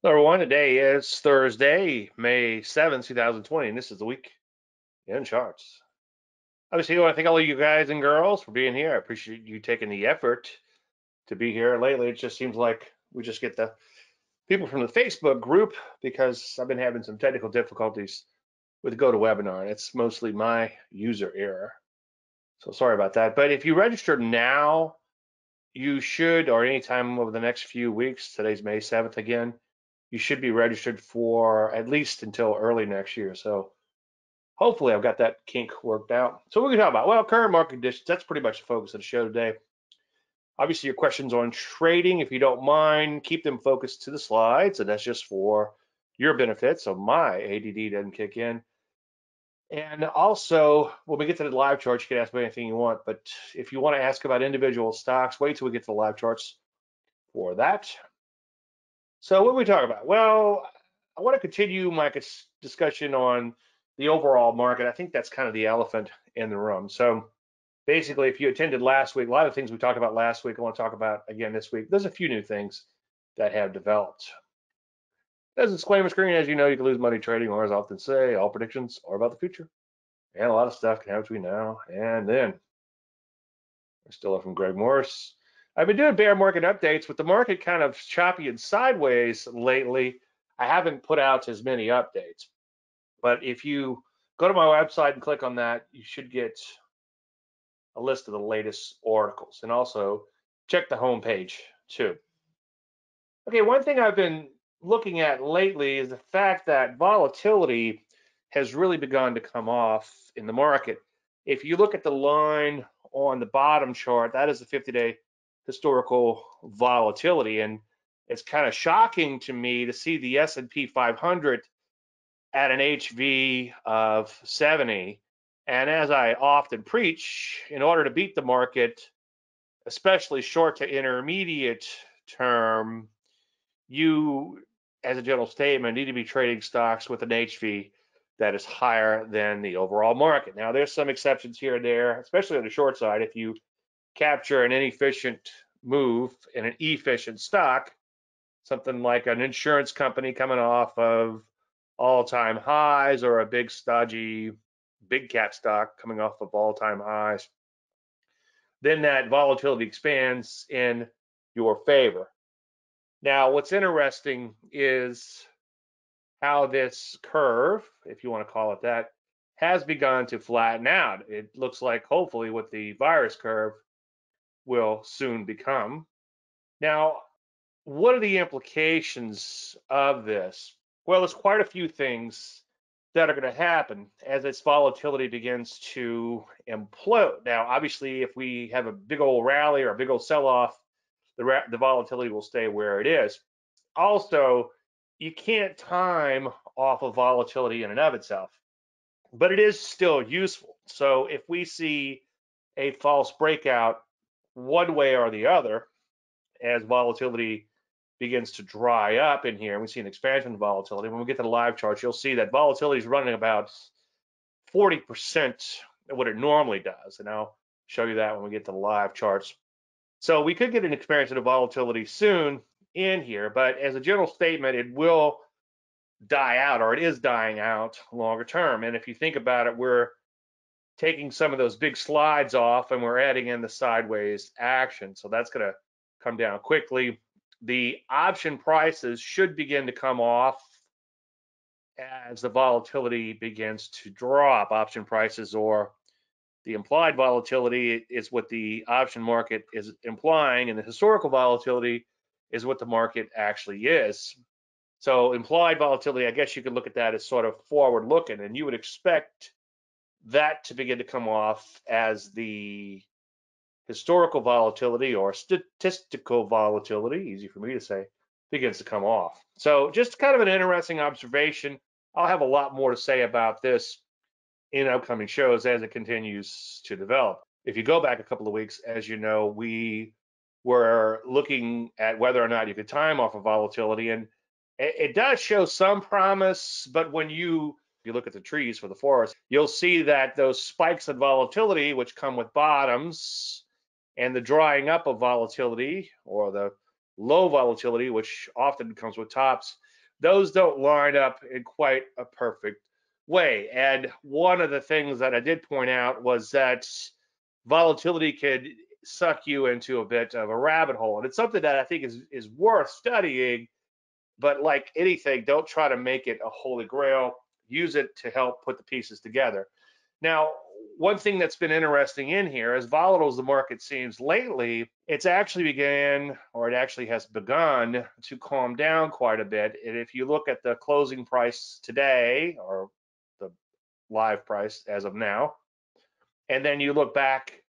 Hello, everyone. Today is Thursday, May 7th, 2020, and this is the week in charts. Obviously, I want to thank all of you guys and girls for being here. I appreciate you taking the effort to be here. Lately, it just seems like we just get the people from the Facebook group because I've been having some technical difficulties with GoToWebinar, and it's mostly my user error. So sorry about that. But if you registered now, you should, or anytime over the next few weeks, today's May 7th again, you should be registered for at least until early next year. So hopefully I've got that kink worked out. So what are we talk about? Well, current market conditions, that's pretty much the focus of the show today. Obviously your questions on trading, if you don't mind, keep them focused to the slides, and that's just for your benefit, so my ADD doesn't kick in. And also, when we get to the live charts, you can ask me anything you want, but if you want to ask about individual stocks, wait till we get to the live charts for that. So what we talking about? Well, I want to continue my discussion on the overall market. I think that's kind of the elephant in the room. So basically, if you attended last week, a lot of things we talked about last week, I want to talk about again this week. There's a few new things that have developed. As a disclaimer screen, as you know, you can lose money trading, or as I often say, all predictions are about the future. And a lot of stuff can happen between now and then. I still have from Greg Morris. I've been doing bear market updates with the market kind of choppy and sideways lately. I haven't put out as many updates, but if you go to my website and click on that, you should get a list of the latest articles and also check the home page too. Okay, one thing I've been looking at lately is the fact that volatility has really begun to come off in the market. If you look at the line on the bottom chart, that is the 50 day historical volatility. And it's kind of shocking to me to see the S&P 500 at an HV of 70. And as I often preach, in order to beat the market, especially short to intermediate term, you, as a general statement, need to be trading stocks with an HV that is higher than the overall market. Now, there's some exceptions here and there, especially on the short side. If you capture an inefficient move in an efficient stock, something like an insurance company coming off of all-time highs or a big stodgy big cap stock coming off of all-time highs, then that volatility expands in your favor. Now, what's interesting is how this curve, if you want to call it that, has begun to flatten out. It looks like hopefully with the virus curve, will soon become. Now, what are the implications of this? Well, there's quite a few things that are going to happen as its volatility begins to implode. Now, obviously, if we have a big old rally or a big old sell-off, the, the volatility will stay where it is. Also, you can't time off of volatility in and of itself, but it is still useful. So if we see a false breakout one way or the other as volatility begins to dry up in here. We see an expansion of volatility. When we get to the live charts, you'll see that volatility is running about 40% of what it normally does. And I'll show you that when we get to the live charts. So we could get an expansion of volatility soon in here, but as a general statement, it will die out or it is dying out longer term. And if you think about it, we're taking some of those big slides off and we're adding in the sideways action. So that's going to come down quickly. The option prices should begin to come off as the volatility begins to drop. Option prices or the implied volatility is what the option market is implying, and the historical volatility is what the market actually is. So implied volatility, I guess you could look at that as sort of forward looking, and you would expect that to begin to come off as the historical volatility or statistical volatility, easy for me to say, begins to come off. So just kind of an interesting observation. I'll have a lot more to say about this in upcoming shows as it continues to develop. If you go back a couple of weeks, as you know, we were looking at whether or not you could time off of volatility and it, it does show some promise, but when you you look at the trees for the forest, you'll see that those spikes in volatility, which come with bottoms, and the drying up of volatility or the low volatility, which often comes with tops, those don't line up in quite a perfect way. And one of the things that I did point out was that volatility could suck you into a bit of a rabbit hole. And it's something that I think is, is worth studying. But like anything, don't try to make it a holy grail. Use it to help put the pieces together. Now, one thing that's been interesting in here, as volatile as the market seems lately, it's actually began, or it actually has begun to calm down quite a bit. And if you look at the closing price today, or the live price as of now, and then you look back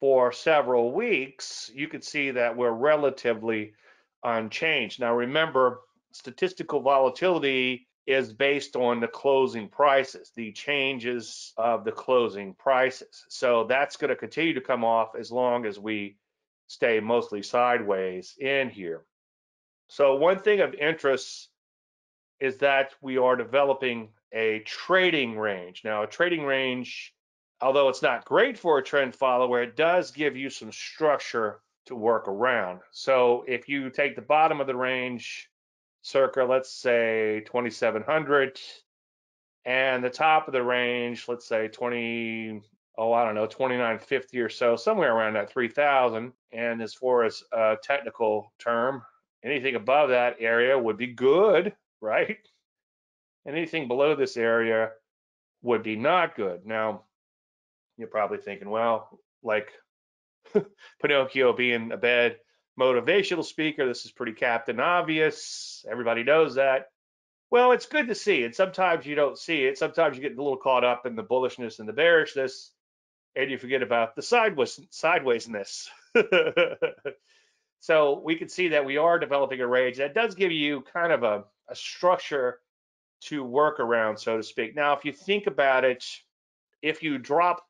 for several weeks, you can see that we're relatively unchanged. Now, remember, statistical volatility is based on the closing prices, the changes of the closing prices. So that's going to continue to come off as long as we stay mostly sideways in here. So one thing of interest is that we are developing a trading range. Now, a trading range, although it's not great for a trend follower, it does give you some structure to work around. So if you take the bottom of the range circa, let's say 2700, and the top of the range, let's say 20, oh, I don't know, 2950 or so, somewhere around that 3000. And as far as a technical term, anything above that area would be good, right? Anything below this area would be not good. Now, you're probably thinking, well, like Pinocchio being a bad motivational speaker. This is pretty captain obvious. Everybody knows that. Well, it's good to see. And sometimes you don't see it. Sometimes you get a little caught up in the bullishness and the bearishness, and you forget about the sideways sidewaysness. so we can see that we are developing a range that does give you kind of a, a structure to work around, so to speak. Now, if you think about it, if you drop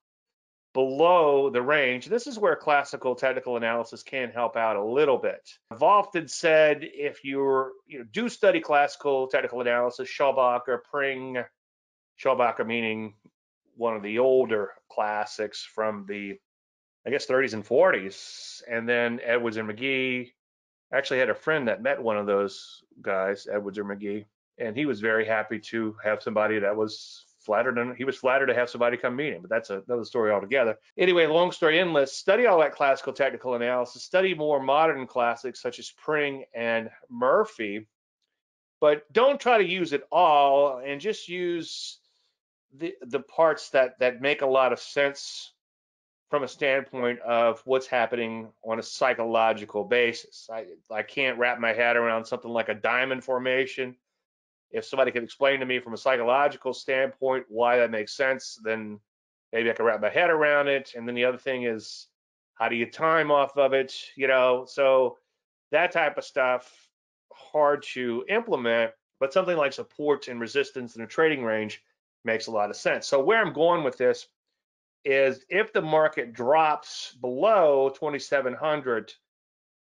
below the range. This is where classical technical analysis can help out a little bit. I've often said if you're, you know, do study classical technical analysis, Schabacker, Pring, Schabacker meaning one of the older classics from the, I guess, 30s and 40s, and then Edwards and Magee. Actually had a friend that met one of those guys, Edwards or Magee, and he was very happy to have somebody that was flattered and he was flattered to have somebody come meet him, but that's another story altogether. Anyway, long story endless, study all that classical technical analysis, study more modern classics such as Pring and Murphy, but don't try to use it all and just use the the parts that that make a lot of sense from a standpoint of what's happening on a psychological basis. I I can't wrap my head around something like a diamond formation if somebody could explain to me from a psychological standpoint why that makes sense, then maybe I can wrap my head around it. And then the other thing is, how do you time off of it? You know, so that type of stuff hard to implement, but something like support and resistance in a trading range makes a lot of sense. So where I'm going with this is if the market drops below 2700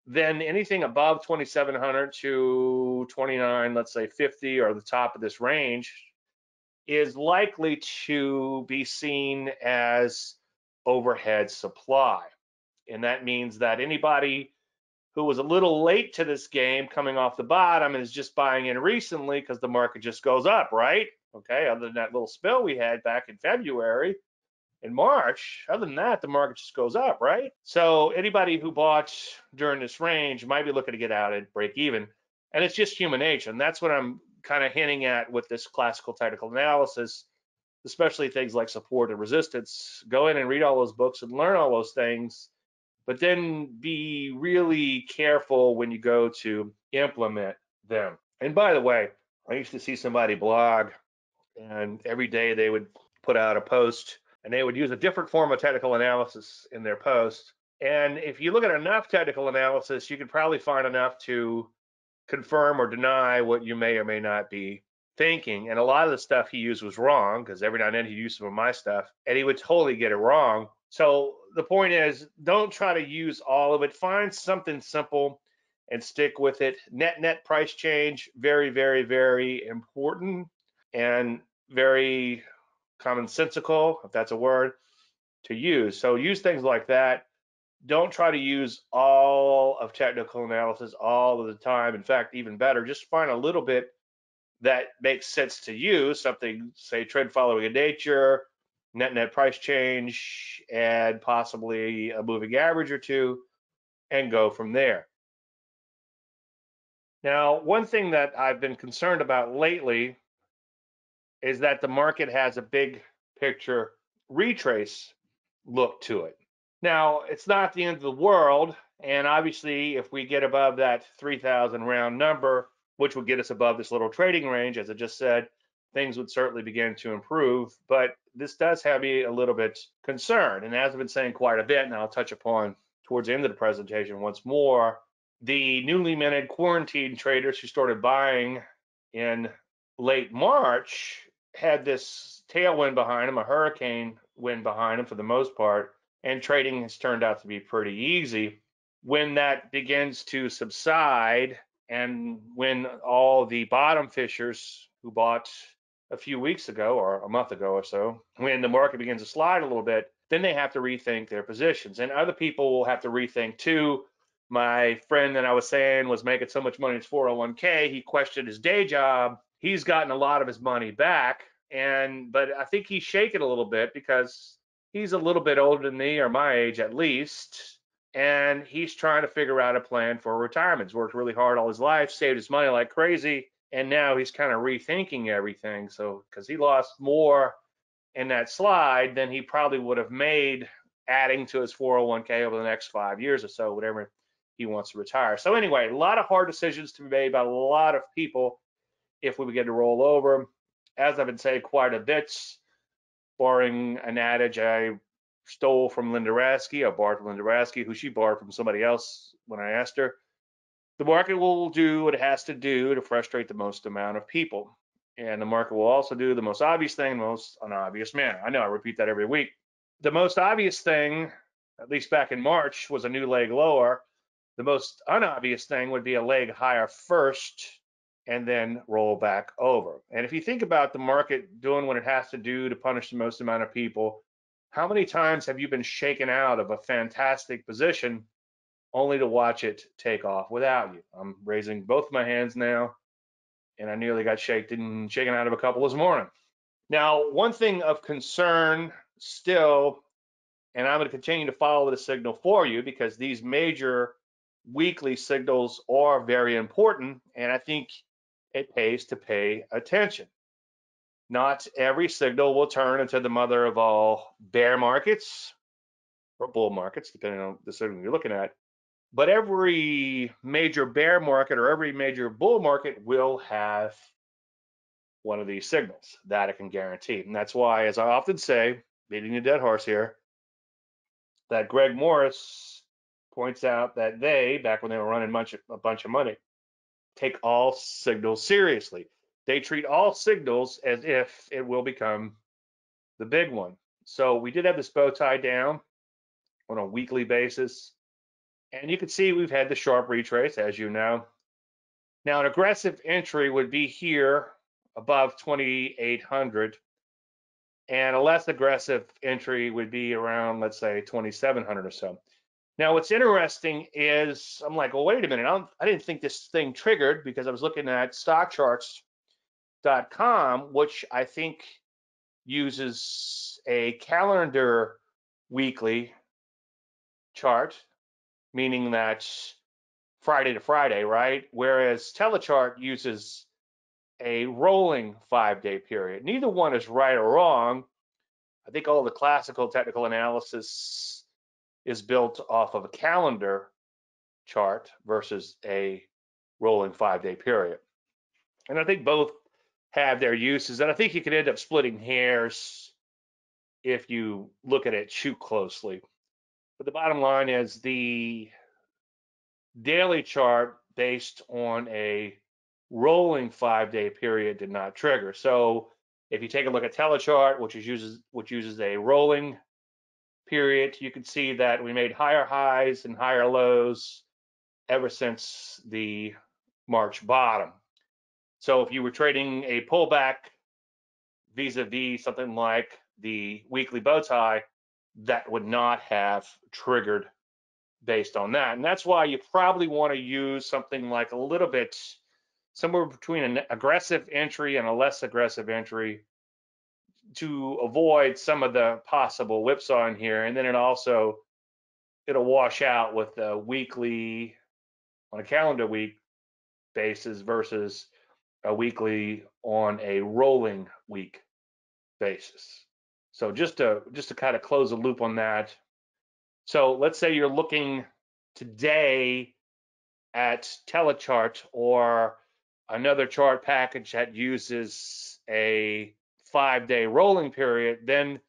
then anything above 2700 to 29 let's say 50 or the top of this range is likely to be seen as overhead supply. And that means that anybody who was a little late to this game coming off the bottom is just buying in recently because the market just goes up right? Okay other than that little spill we had back in february in March, other than that, the market just goes up, right? So anybody who bought during this range might be looking to get out at break even. And it's just human nature. And that's what I'm kind of hinting at with this classical technical analysis, especially things like support and resistance. Go in and read all those books and learn all those things, but then be really careful when you go to implement them. And by the way, I used to see somebody blog, and every day they would put out a post and they would use a different form of technical analysis in their post. And if you look at enough technical analysis, you could probably find enough to confirm or deny what you may or may not be thinking. And a lot of the stuff he used was wrong because every now and then he'd use some of my stuff and he would totally get it wrong. So the point is, don't try to use all of it. Find something simple and stick with it. Net net price change, very, very, very important and very commonsensical, if that's a word, to use. So use things like that. don't try to use all of technical analysis all of the time. In fact, even better, just find a little bit that makes sense to you, something, say, trend following in nature, net net price change, and possibly a moving average or two, and go from there. Now, one thing that I've been concerned about lately is that the market has a big picture retrace look to it. Now, it's not the end of the world. And obviously, if we get above that 3,000 round number, which would get us above this little trading range, as I just said, things would certainly begin to improve. But this does have me a little bit concerned. And as I've been saying quite a bit, and I'll touch upon towards the end of the presentation once more, the newly minted quarantine traders who started buying in late March had this tailwind behind him, a hurricane wind behind him for the most part, and trading has turned out to be pretty easy. When that begins to subside, and when all the bottom fishers who bought a few weeks ago or a month ago or so, when the market begins to slide a little bit, then they have to rethink their positions. And other people will have to rethink too. My friend that I was saying was making so much money in his 401k, he questioned his day job. He's gotten a lot of his money back. And but I think he's shaken a little bit because he's a little bit older than me or my age at least and he's trying to figure out a plan for retirement. He's worked really hard all his life, saved his money like crazy, and now he's kind of rethinking everything. So, because he lost more in that slide than he probably would have made adding to his 401k over the next five years or so, whatever he wants to retire. So, anyway, a lot of hard decisions to be made by a lot of people if we begin to roll over. As I've been saying quite a bit, barring an adage I stole from Linda Raschke, I borrowed from Linda Raschke, who she borrowed from somebody else when I asked her. The market will do what it has to do to frustrate the most amount of people. And the market will also do the most obvious thing, most unobvious manner. I know I repeat that every week. The most obvious thing, at least back in March, was a new leg lower. The most unobvious thing would be a leg higher first and then roll back over. And if you think about the market doing what it has to do to punish the most amount of people, how many times have you been shaken out of a fantastic position only to watch it take off without you? I'm raising both my hands now, and I nearly got shaken, shaken out of a couple this morning. Now, one thing of concern still, and I'm going to continue to follow the signal for you because these major weekly signals are very important, and I think it pays to pay attention. Not every signal will turn into the mother of all bear markets or bull markets, depending on the signal you're looking at. But every major bear market or every major bull market will have one of these signals that I can guarantee. And that's why, as I often say, beating a dead horse here, that Greg Morris points out that they, back when they were running a bunch of money, take all signals seriously they treat all signals as if it will become the big one. So we did have this bow tie down on a weekly basis. And you can see we've had the sharp retrace, as you know. Now, an aggressive entry would be here above 2,800. And a less aggressive entry would be around, let's say, 2,700 or so. Now, what's interesting is I'm like, well, wait a minute. I, I didn't think this thing triggered because I was looking at stockcharts.com, which I think uses a calendar weekly chart, meaning that Friday to Friday, right? Whereas Telechart uses a rolling five day period. Neither one is right or wrong. I think all the classical technical analysis is built off of a calendar chart versus a rolling five day period. And I think both have their uses. And I think you could end up splitting hairs if you look at it too closely. But the bottom line is the daily chart based on a rolling five day period did not trigger. So if you take a look at Telechart, which is uses which uses a rolling period, you can see that we made higher highs and higher lows ever since the March bottom. So if you were trading a pullback vis-a-vis something like the weekly bow tie, that would not have triggered based on that. And that's why you probably want to use something like a little bit somewhere between an aggressive entry and a less aggressive entry to avoid some of the possible whipsaw in here. And then it also it'll wash out with the weekly on a calendar week basis versus a weekly on a rolling week basis. So just to just to kind of close the loop on that. So let's say you're looking today at telechart or another chart package that uses a five day rolling period, then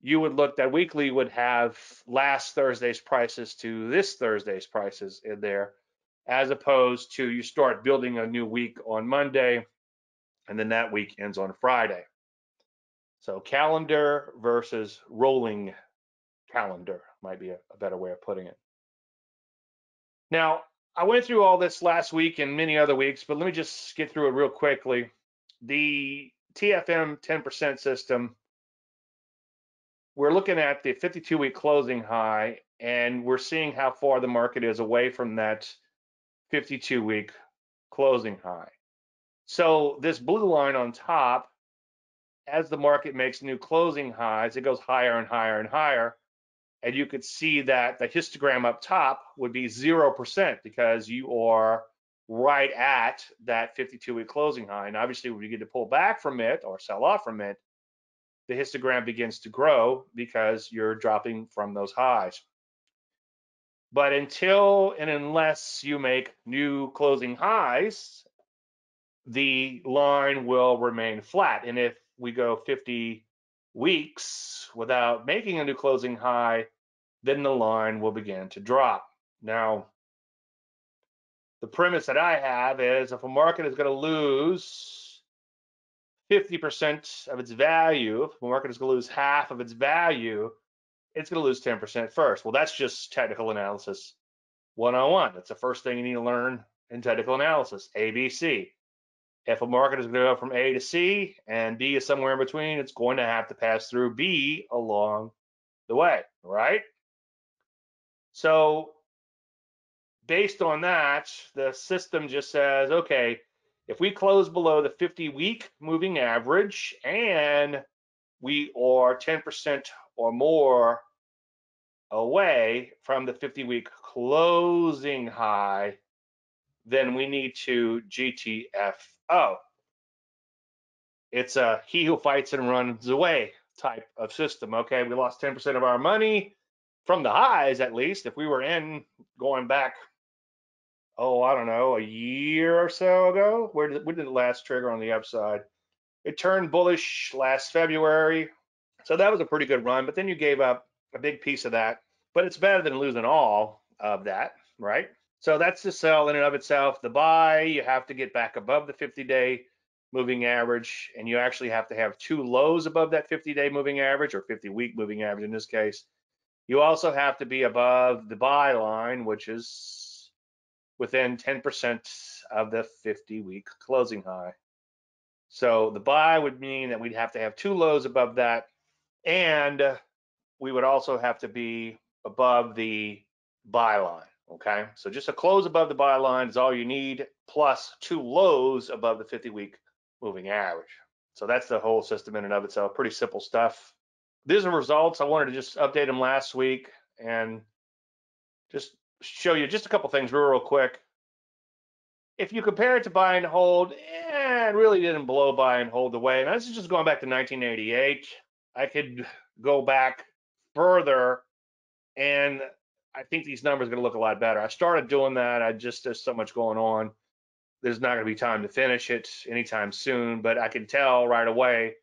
you would look that weekly would have last Thursday's prices to this Thursday's prices in there, as opposed to you start building a new week on Monday and then that week ends on Friday. So calendar versus rolling calendar might be a, a better way of putting it. Now, I went through all this last week and many other weeks, but let me just get through it real quickly. The TFM 10% system, we're looking at the 52 week closing high and we're seeing how far the market is away from that 52 week closing high. So this blue line on top, as the market makes new closing highs, it goes higher and higher and higher. And you could see that the histogram up top would be 0% because you are right at that 52 week closing high. And obviously, when you get to pull back from it or sell off from it, the histogram begins to grow because you're dropping from those highs. But until and unless you make new closing highs, the line will remain flat. And if we go 50 weeks without making a new closing high, then the line will begin to drop. Now, the premise that I have is if a market is going to lose 50% of its value, if a market is going to lose half of its value, it's going to lose 10% first. Well, that's just technical analysis 101. That's the first thing you need to learn in technical analysis, ABC. If a market is going to go from A to C and B is somewhere in between, it's going to have to pass through B along the way, right? So based on that, the system just says, okay, if we close below the 50 week moving average and we are 10% or more away from the 50 week closing high, then we need to GTFO. It's a he who fights and runs away type of system. Okay, we lost 10% of our money from the highs, at least. If we were in going back oh, I don't know, a year or so ago. Where did, when did the last trigger on the upside? It turned bullish last February. So that was a pretty good run, but then you gave up a big piece of that. But it's better than losing all of that, right? So that's the sell in and of itself. The buy, you have to get back above the 50 day moving average, and you actually have to have two lows above that 50 day moving average or 50 week moving average in this case. You also have to be above the buy line, which is within 10% of the 50 week closing high. So the buy would mean that we'd have to have two lows above that, and we would also have to be above the buy line. Okay, so just a close above the buy line is all you need, plus two lows above the 50 week moving average. So that's the whole system in and of itself. Pretty simple stuff. These are results. I wanted to just update them last week and just show you just a couple things real, real quick. If you compare it to buy and hold, eh, it really didn't blow buy and hold away. And this is just going back to 1988. I could go back further, and I think these numbers are going to look a lot better. I started doing that. I just there's so much going on. There's not going to be time to finish it anytime soon, but I can tell right away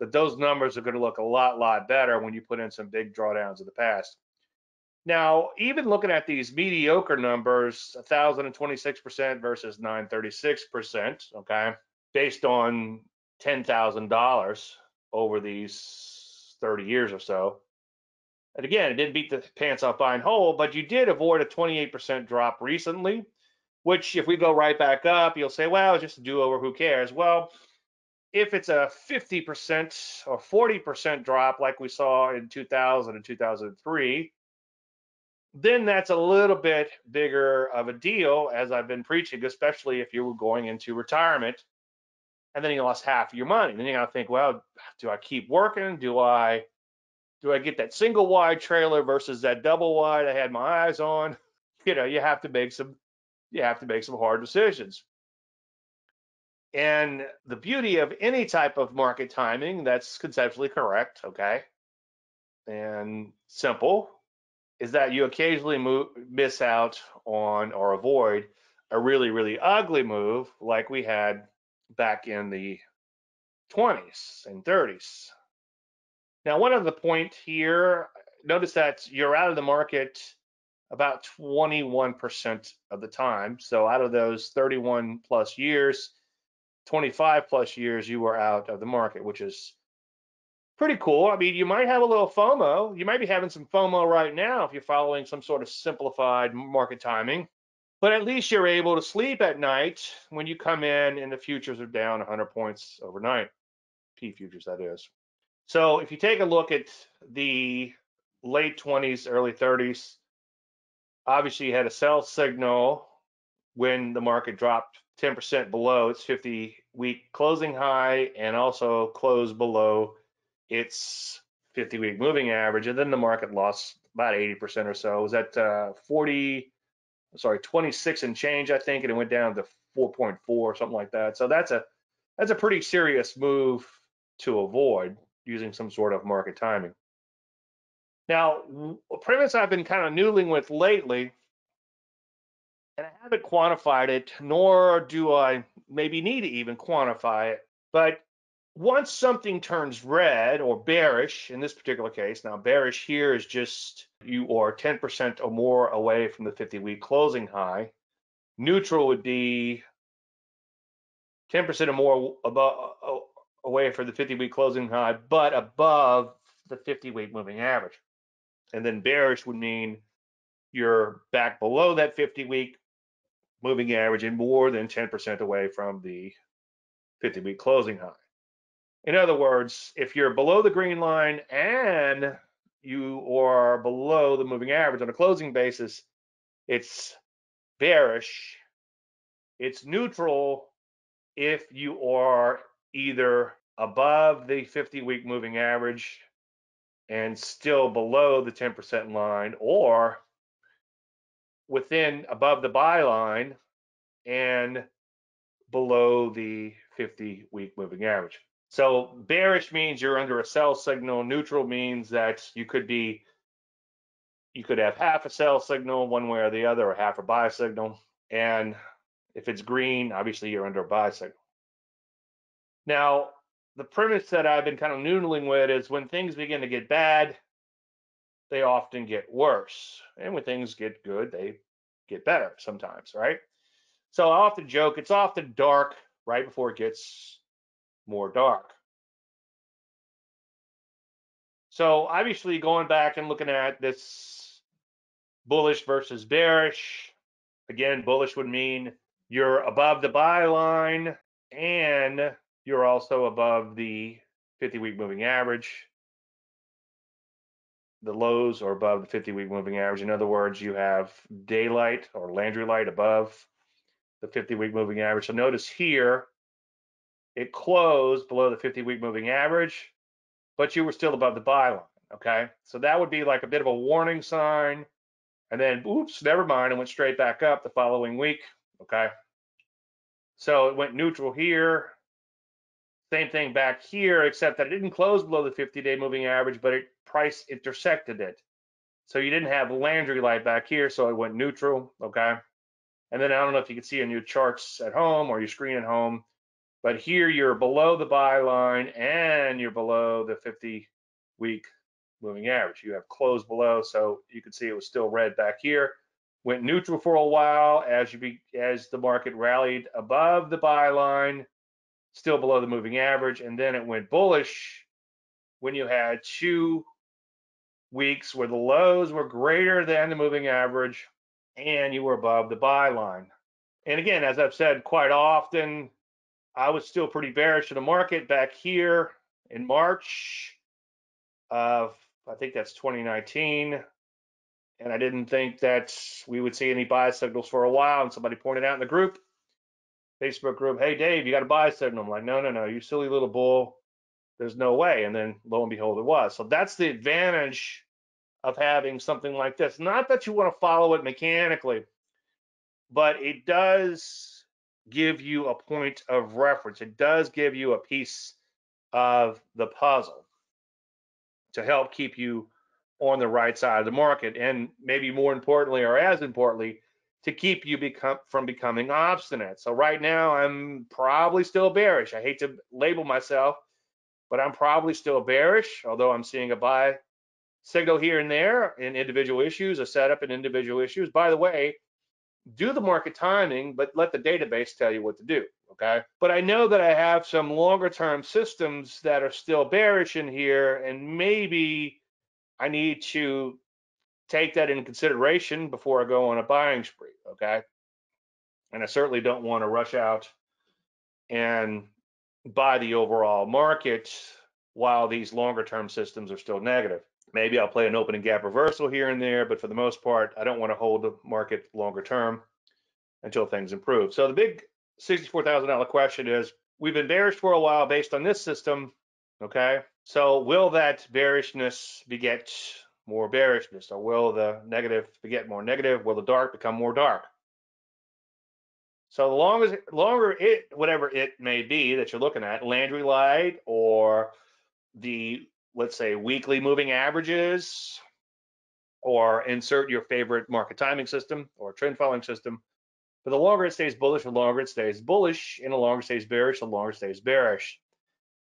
that those numbers are going to look a lot, lot better when you put in some big drawdowns of the past. Now, even looking at these mediocre numbers, 1,026% versus 936%, okay, based on $10,000 over these 30 years or so. And again, it didn't beat the pants off buy and hold, but you did avoid a 28% drop recently, which if we go right back up, you'll say, well, it's just a do-over, who cares? Well, if it's a 50% or 40% drop like we saw in 2000 and 2003, then that's a little bit bigger of a deal, as I've been preaching, especially if you were going into retirement and then you lost half of your money. Then you got to think, well, do I keep working? Do I do I get that single wide trailer versus that double wide I had my eyes on? You know, you have to make some you have to make some hard decisions. And the beauty of any type of market timing that's conceptually correct, okay, and simple, is that you occasionally move, miss out on or avoid a really, really ugly move like we had back in the 20s and 30s. Now, one other point here, notice that you're out of the market about 21% of the time. So out of those 31 plus years, 25 plus years, you were out of the market, which is pretty cool. I mean, you might have a little FOMO. You might be having some FOMO right now if you're following some sort of simplified market timing. But at least you're able to sleep at night when you come in and the futures are down 100 points overnight. P futures, that is. So if you take a look at the late 20s, early 30s, obviously you had a sell signal when the market dropped 10% below its 50 week closing high and also closed below its 50 week moving average. And then the market lost about 80% or so. It was at uh, 40, sorry, 26 and change, I think, and it went down to 4.4 or something like that. So that's a that's a pretty serious move to avoid using some sort of market timing. Now, a premise I've been kind of noodling with lately and I haven't quantified it, nor do I maybe need to even quantify it. But once something turns red or bearish, in this particular case, now bearish here is just you are 10% or more away from the 50 week closing high. Neutral would be 10% or more above, uh, away from the 50 week closing high, but above the 50 week moving average. And then bearish would mean you're back below that 50 week moving average and more than 10% away from the 50 week closing high. In other words, if you're below the green line and you are below the moving average on a closing basis, it's bearish. It's neutral if you are either above the 50 week moving average and still below the 10% line or within above the buy line and below the 50 week moving average. So bearish means you're under a sell signal. Neutral means that you could be, you could have half a sell signal one way or the other, or half a buy signal. And if it's green, obviously you're under a buy signal. Now, the premise that I've been kind of noodling with is when things begin to get bad, they often get worse. And when things get good, they get better sometimes, right? So I often joke it's often dark right before it gets more dark. So obviously going back and looking at this bullish versus bearish, again, bullish would mean you're above the buy line and you're also above the 50 week moving average the lows are above the 50 week moving average. In other words, you have daylight or Landry light above the 50 week moving average. So notice here, it closed below the 50 week moving average, but you were still above the buy line. Okay. So that would be like a bit of a warning sign. And then, oops, never mind. It went straight back up the following week. Okay. So it went neutral here. Same thing back here, except that it didn't close below the 50 day moving average, but it price intersected it. So you didn't have Landry light back here, so it went neutral, okay? And then I don't know if you can see on your charts at home or your screen at home, but here you're below the buy line and you're below the 50 week moving average. You have closed below, so you can see it was still red back here. Went neutral for a while as you be, as the market rallied above the buy line, still below the moving average, and then it went bullish when you had two weeks where the lows were greater than the moving average and you were above the buy line. And again, as I've said quite often, I was still pretty bearish in the market back here in March of, I think that's 2019. and I didn't think that we would see any buy signals for a while. And somebody pointed out in the group, Facebook group, hey Dave, you got a buy signal. I'm like, no, no, no, you silly little bull. There's no way. And then lo and behold, it was. So that's the advantage of having something like this. Not that you want to follow it mechanically, but it does give you a point of reference. It does give you a piece of the puzzle to help keep you on the right side of the market. And maybe more importantly, or as importantly, to keep you become from becoming obstinate. So right now I'm probably still bearish. I hate to label myself, but I'm probably still bearish, although I'm seeing a buy signal here and there in individual issues, a setup in individual issues. By the way, do the market timing, but let the database tell you what to do. Okay. But I know that I have some longer term systems that are still bearish in here, and maybe I need to take that into consideration before I go on a buying spree. Okay. And I certainly don't want to rush out and buy the overall market while these longer term systems are still negative. Maybe I'll play an opening gap reversal here and there, but for the most part, I don't want to hold the market longer term until things improve. So the big $64,000 question is, we've been bearish for a while based on this system, okay? So will that bearishness beget more bearishness, or will the negative beget more negative? Will the dark become more dark? So the longer, longer it, whatever it may be that you're looking at, Landry Light or the let's say weekly moving averages or insert your favorite market timing system or trend following system. But the longer it stays bullish, the longer it stays bullish, and the longer it stays bearish, the longer it stays bearish.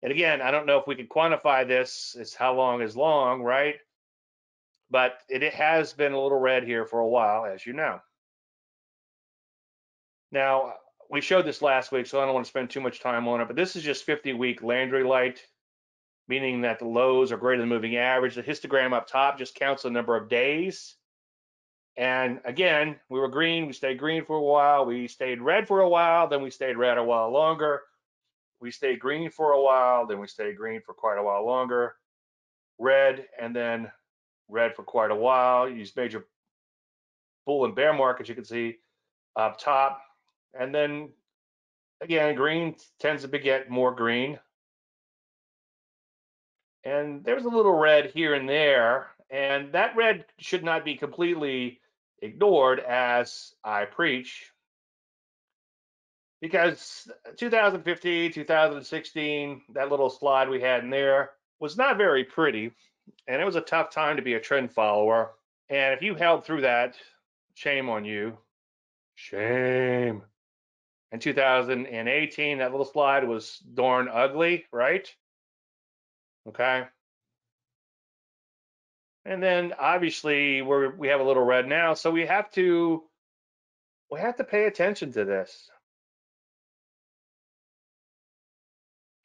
And again, I don't know if we can quantify this. It's how long is long, right? But it, it has been a little red here for a while, as you know. Now, we showed this last week, so I don't want to spend too much time on it, but this is just 50 week Landry Light meaning that the lows are greater than moving average. The histogram up top just counts the number of days. And again, we were green, we stayed green for a while, we stayed red for a while, then we stayed red a while longer. We stayed green for a while, then we stayed green for quite a while longer. Red and then red for quite a while. Use major bull and bear markets, you can see up top. And then again, green tends to beget more green and there's a little red here and there, and that red should not be completely ignored as I preach because 2015, 2016, that little slide we had in there was not very pretty, and it was a tough time to be a trend follower. And if you held through that, shame on you. Shame. In 2018, that little slide was darn ugly, right? Okay. And then obviously we're, we have a little red now, so we have to we have to pay attention to this.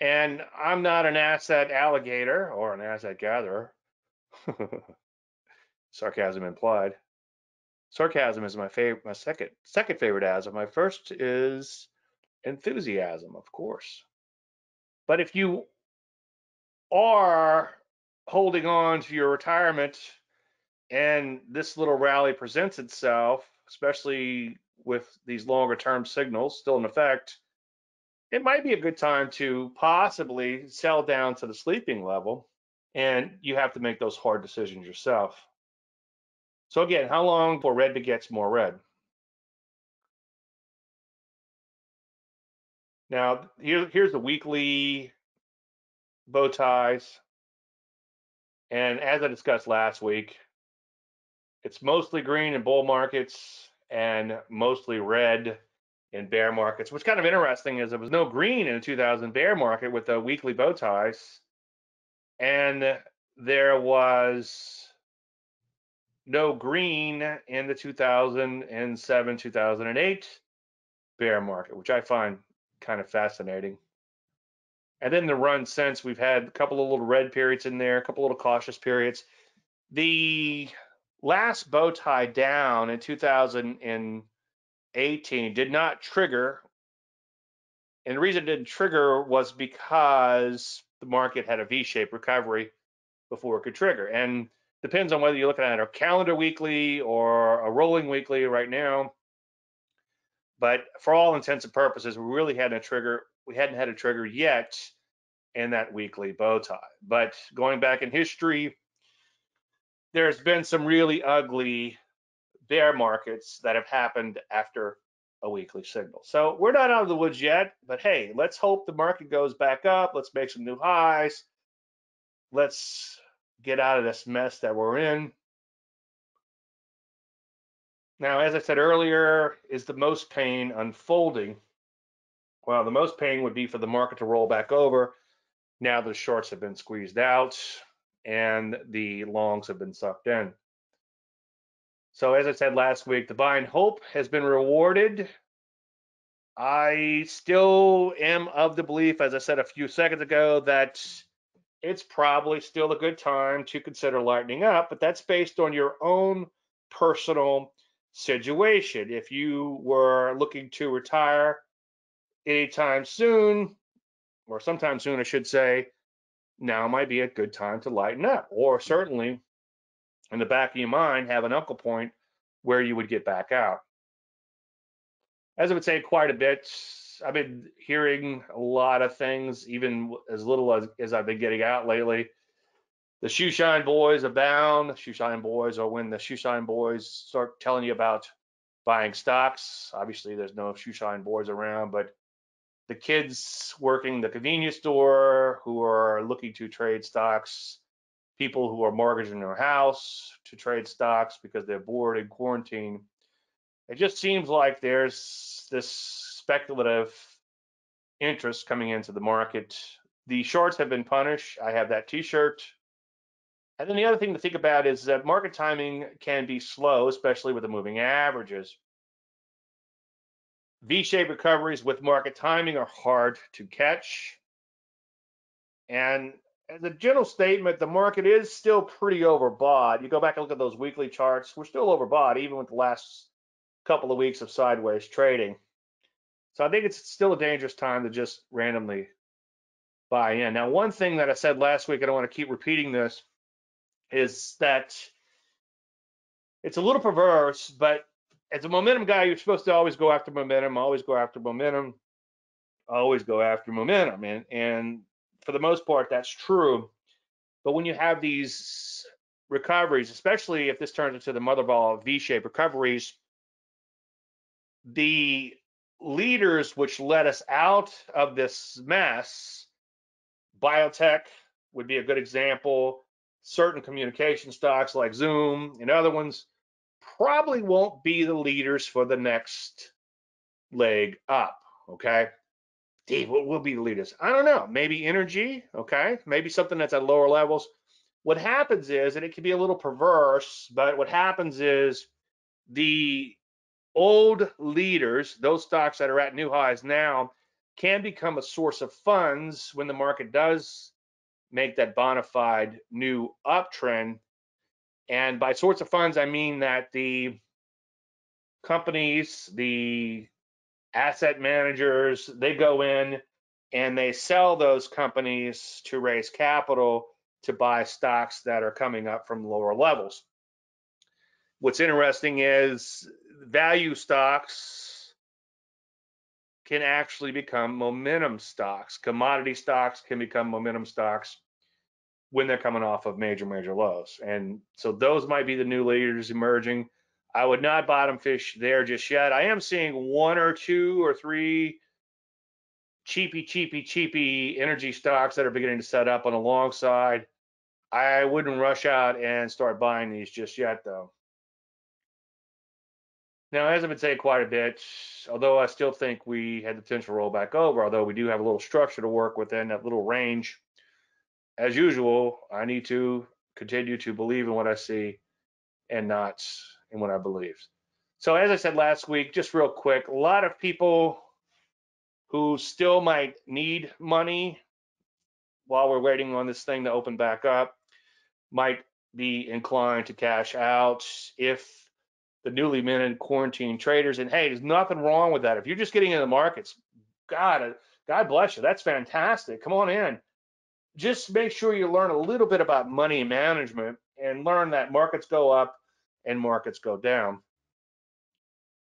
And I'm not an asset alligator or an asset gatherer. Sarcasm implied. Sarcasm is my favorite, my second second favorite asm. My first is enthusiasm, of course. But if you are holding on to your retirement and this little rally presents itself, especially with these longer term signals still in effect, it might be a good time to possibly sell down to the sleeping level. And you have to make those hard decisions yourself. So again, how long before red begets more red? Now, here, here's the weekly bow ties. And as I discussed last week, it's mostly green in bull markets and mostly red in bear markets. What's kind of interesting is there was no green in the 2000 bear market with the weekly bow ties, and there was no green in the 2007 2008 bear market, which I find kind of fascinating. And then the run since we've had a couple of little red periods in there, a couple of little cautious periods. The last bow tie down in 2018 did not trigger. And the reason it didn't trigger was because the market had a V-shaped recovery before it could trigger. And Depends on whether you're looking at a calendar weekly or a rolling weekly right now. But for all intents and purposes, we really hadn't trigger. We hadn't had a trigger yet in that weekly bow tie. But going back in history, there's been some really ugly bear markets that have happened after a weekly signal. So we're not out of the woods yet, but hey, let's hope the market goes back up. Let's make some new highs. Let's get out of this mess that we're in. Now, as I said earlier, is the most pain unfolding? Well, the most pain would be for the market to roll back over. Now the shorts have been squeezed out and the longs have been sucked in. So as I said last week, the buy and hope has been rewarded. I still am of the belief, as I said a few seconds ago, that it's probably still a good time to consider lightening up, but that's based on your own personal situation. If you were looking to retire anytime soon, or sometime soon, I should say, now might be a good time to lighten up, or certainly in the back of your mind, have an uncle point where you would get back out. As I would say quite a bit, I've been hearing a lot of things, even as little as, as I've been getting out lately. The shoeshine boys abound. Shoeshine boys are when the shoeshine boys start telling you about buying stocks. Obviously, there's no shoeshine boys around, but the kids working the convenience store who are looking to trade stocks people who are mortgaging their house to trade stocks because they're bored in quarantine. It just seems like there's this speculative interest coming into the market. The shorts have been punished. I have that t-shirt. And then the other thing to think about is that market timing can be slow, especially with the moving averages. V-shaped recoveries with market timing are hard to catch. And as a general statement, the market is still pretty overbought. You go back and look at those weekly charts, we're still overbought, even with the last couple of weeks of sideways trading. So I think it's still a dangerous time to just randomly buy in. Now, one thing that I said last week, and I want to keep repeating this, is that it's a little perverse, but as a momentum guy, you're supposed to always go after momentum, always go after momentum, always go after momentum. And, and for the most part, that's true. But when you have these recoveries, especially if this turns into the mother ball V-shaped recoveries, the leaders which led us out of this mess, biotech would be a good example, certain communication stocks like Zoom and other ones probably won't be the leaders for the next leg up, okay? Dave, what will be the leaders? I don't know. Maybe energy, okay? Maybe something that's at lower levels. What happens is, and it can be a little perverse, but what happens is the old leaders, those stocks that are at new highs now, can become a source of funds when the market does make that bona fide new uptrend. And by sorts of funds, I mean that the companies, the asset managers, they go in and they sell those companies to raise capital to buy stocks that are coming up from lower levels. What's interesting is value stocks can actually become momentum stocks. Commodity stocks can become momentum stocks when they're coming off of major, major lows. And so those might be the new leaders emerging. I would not bottom fish there just yet. I am seeing one or two or three cheapy, cheapy, cheapy energy stocks that are beginning to set up on the long side. I wouldn't rush out and start buying these just yet, though. Now, as I've been saying quite a bit, although I still think we had the potential to roll back over, although we do have a little structure to work within that little range, as usual, I need to continue to believe in what I see and not in what I believe. So as I said last week, just real quick, a lot of people who still might need money while we're waiting on this thing to open back up might be inclined to cash out if the newly minted quarantine traders and hey there's nothing wrong with that. If you're just getting into the markets god uh, god bless you. That's fantastic. Come on in just make sure you learn a little bit about money management and learn that markets go up and markets go down.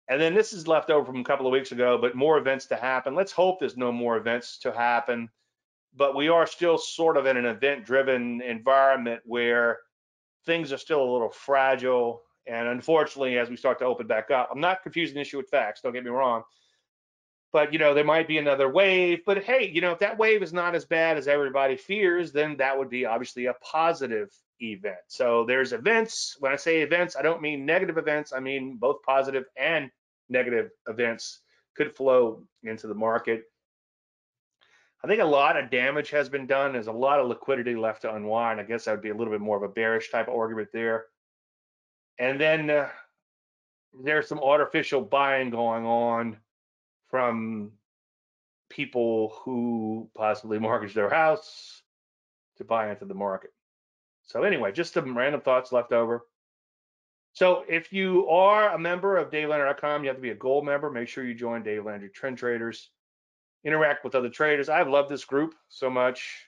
And then this is left over from a couple of weeks ago, but more events to happen. Let's hope there's no more events to happen. But we are still sort of in an event driven environment where things are still a little fragile. And unfortunately, as we start to open back up, I'm not confusing the issue with facts, don't get me wrong. But you know, there might be another wave. But hey, you know, if that wave is not as bad as everybody fears, then that would be obviously a positive event. So there's events. When I say events, I don't mean negative events. I mean both positive and negative events could flow into the market. I think a lot of damage has been done. There's a lot of liquidity left to unwind. I guess that would be a little bit more of a bearish type of argument there. And then uh, there's some artificial buying going on from people who possibly mortgage their house to buy into the market. So anyway, just some random thoughts left over. So if you are a member of DaveLandry.com, you have to be a gold member. Make sure you join Dave Landry Trend Traders. Interact with other traders. I love this group so much.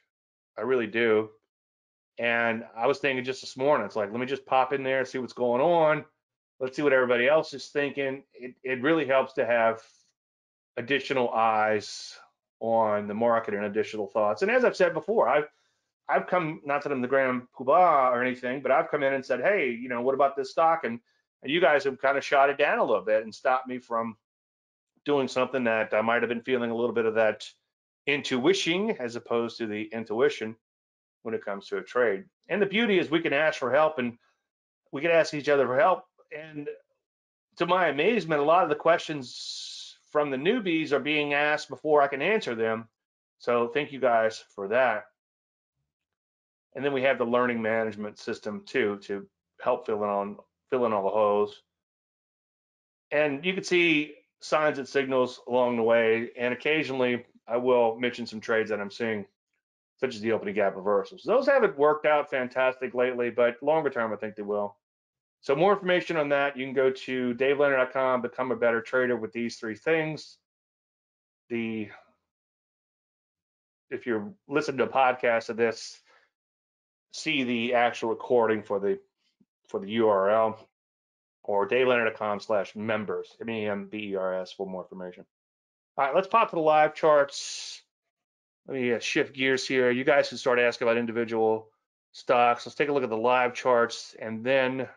I really do. And I was thinking just this morning, it's like, let me just pop in there, see what's going on. Let's see what everybody else is thinking. It, it really helps to have additional eyes on the market and additional thoughts. And as I've said before, I've I've come not that I'm the grand poobah or anything, but I've come in and said, hey, you know, what about this stock? And, and you guys have kind of shot it down a little bit and stopped me from doing something that I might have been feeling a little bit of that intuition as opposed to the intuition when it comes to a trade. And the beauty is we can ask for help and we can ask each other for help. And to my amazement, a lot of the questions from the newbies are being asked before I can answer them. So thank you guys for that. And then we have the learning management system too to help fill in on fill in all the holes. And you can see signs and signals along the way. And occasionally I will mention some trades that I'm seeing, such as the opening gap reversals. Those haven't worked out fantastic lately, but longer term I think they will. So more information on that, you can go to davelandry.com, become a better trader with these three things. The if you're listening to a podcast of this, see the actual recording for the for the URL or davelandry.com slash members, M-E-M-B-E-R-S for more information. All right, let's pop to the live charts. Let me uh, shift gears here. You guys can start asking about individual stocks. Let's take a look at the live charts and then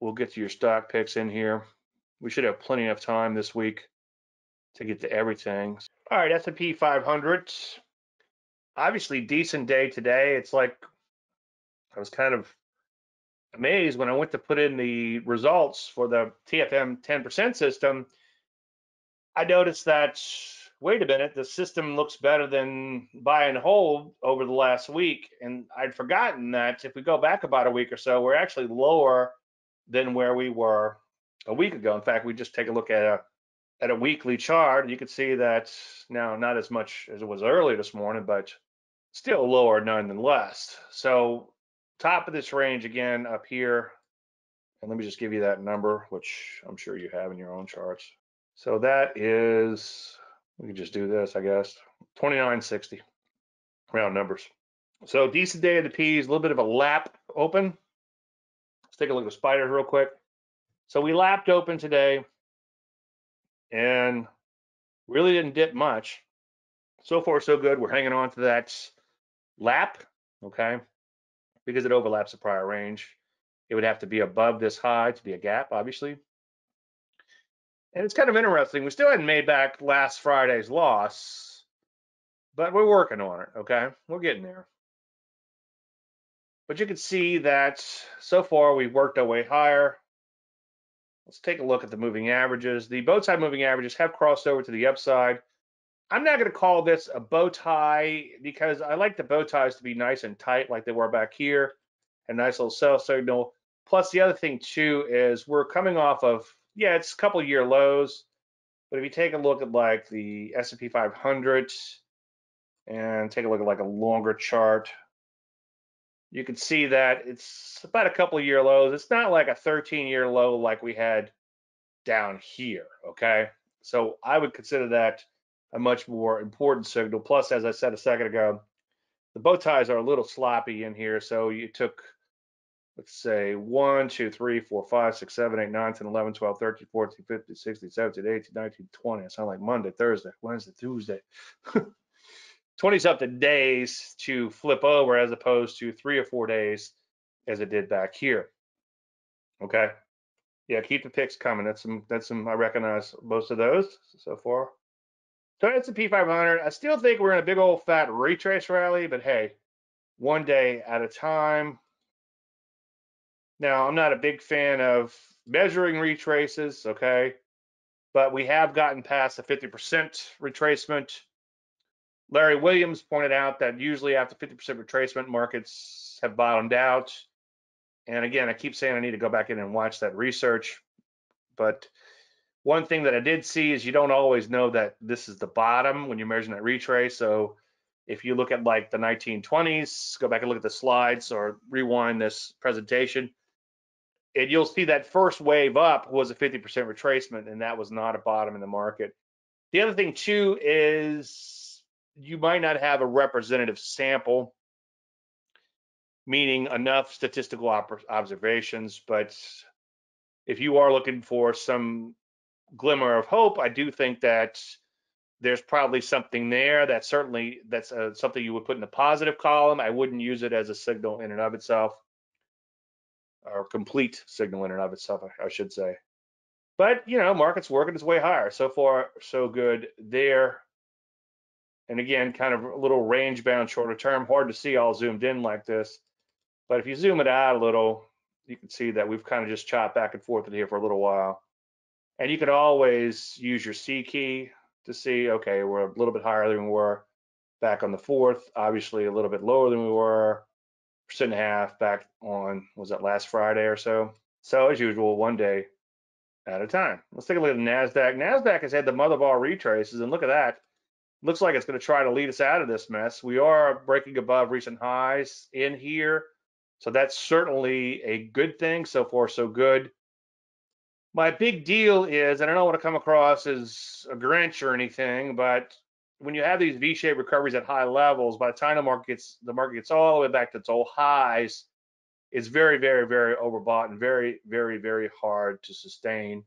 we'll get to your stock picks in here. We should have plenty of time this week to get to everything. All right, S&P 500 obviously decent day today. It's like I was kind of amazed when I went to put in the results for the TFM 10% system. I noticed that wait a minute, the system looks better than buy and hold over the last week. And I'd forgotten that if we go back about a week or so, we're actually lower than where we were a week ago. In fact, we just take a look at a at a weekly chart, and you can see that now not as much as it was earlier this morning, but still lower nonetheless. So top of this range again up here, and let me just give you that number, which I'm sure you have in your own charts. So that is, we can just do this, I guess, 2960, round numbers. So decent day of the P's, a little bit of a lap open. Take a look at the spiders real quick. So we lapped open today and really didn't dip much. So far, so good. We're hanging on to that lap, okay, because it overlaps the prior range. It would have to be above this high to be a gap, obviously. And it's kind of interesting. We still hadn't made back last Friday's loss, but we're working on it, okay? We're getting there. But you can see that so far we've worked our way higher. Let's take a look at the moving averages. The bow tie moving averages have crossed over to the upside. I'm not going to call this a bow tie because I like the bow ties to be nice and tight like they were back here. A nice little sell signal. Plus the other thing too is we're coming off of, yeah, it's a couple year lows. But if you take a look at like the S&P 500 and take a look at like a longer chart, you can see that it's about a couple year lows. It's not like a 13 year low like we had down here, okay? So I would consider that a much more important signal. Plus, as I said a second ago, the bow ties are a little sloppy in here. So you took, let's say 1, 2, 3, 4, 5, 6, 7, 8, 9, 10, 11, 12, 13, 14, 15, 16, 17, 18, 19, 20. It sounds like Monday, Thursday, Wednesday, Tuesday. 20 something days to flip over as opposed to three or four days as it did back here. Okay. Yeah, keep the picks coming. That's some, that's some, I recognize most of those so far. So S&P 500, I still think we're in a big old fat retrace rally, but hey, one day at a time. Now, I'm not a big fan of measuring retraces, okay? But we have gotten past the 50% retracement. Larry Williams pointed out that usually after 50% retracement, markets have bottomed out. And again, I keep saying I need to go back in and watch that research. But one thing that I did see is you don't always know that this is the bottom when you're measuring that retrace. So if you look at like the 1920s, go back and look at the slides or rewind this presentation, and you'll see that first wave up was a 50% retracement, and that was not a bottom in the market. The other thing too is you might not have a representative sample, meaning enough statistical observations, but if you are looking for some glimmer of hope, I do think that there's probably something there that certainly that's uh, something you would put in the positive column. I wouldn't use it as a signal in and of itself or complete signal in and of itself, I, I should say. But you know, market's working its way higher. So far, so good there. And again, kind of a little range bound shorter term, hard to see all zoomed in like this. But if you zoom it out a little, you can see that we've kind of just chopped back and forth in here for a little while. And you can always use your C key to see, okay, we're a little bit higher than we were back on the fourth, obviously a little bit lower than we were, percent and a half back on, was that last Friday or so? So as usual, one day at a time. Let's take a look at the NASDAQ. NASDAQ has had the mother of all retraces, and look at that. Looks like it's going to try to lead us out of this mess. We are breaking above recent highs in here. So that's certainly a good thing. So far, so good my big deal is, and I don't want to come across as a Grinch or anything, but when you have these V-shaped recoveries at high levels, by the time the market gets the market gets all the way back to its old highs, it's very, very, very overbought and very, very, very hard to sustain.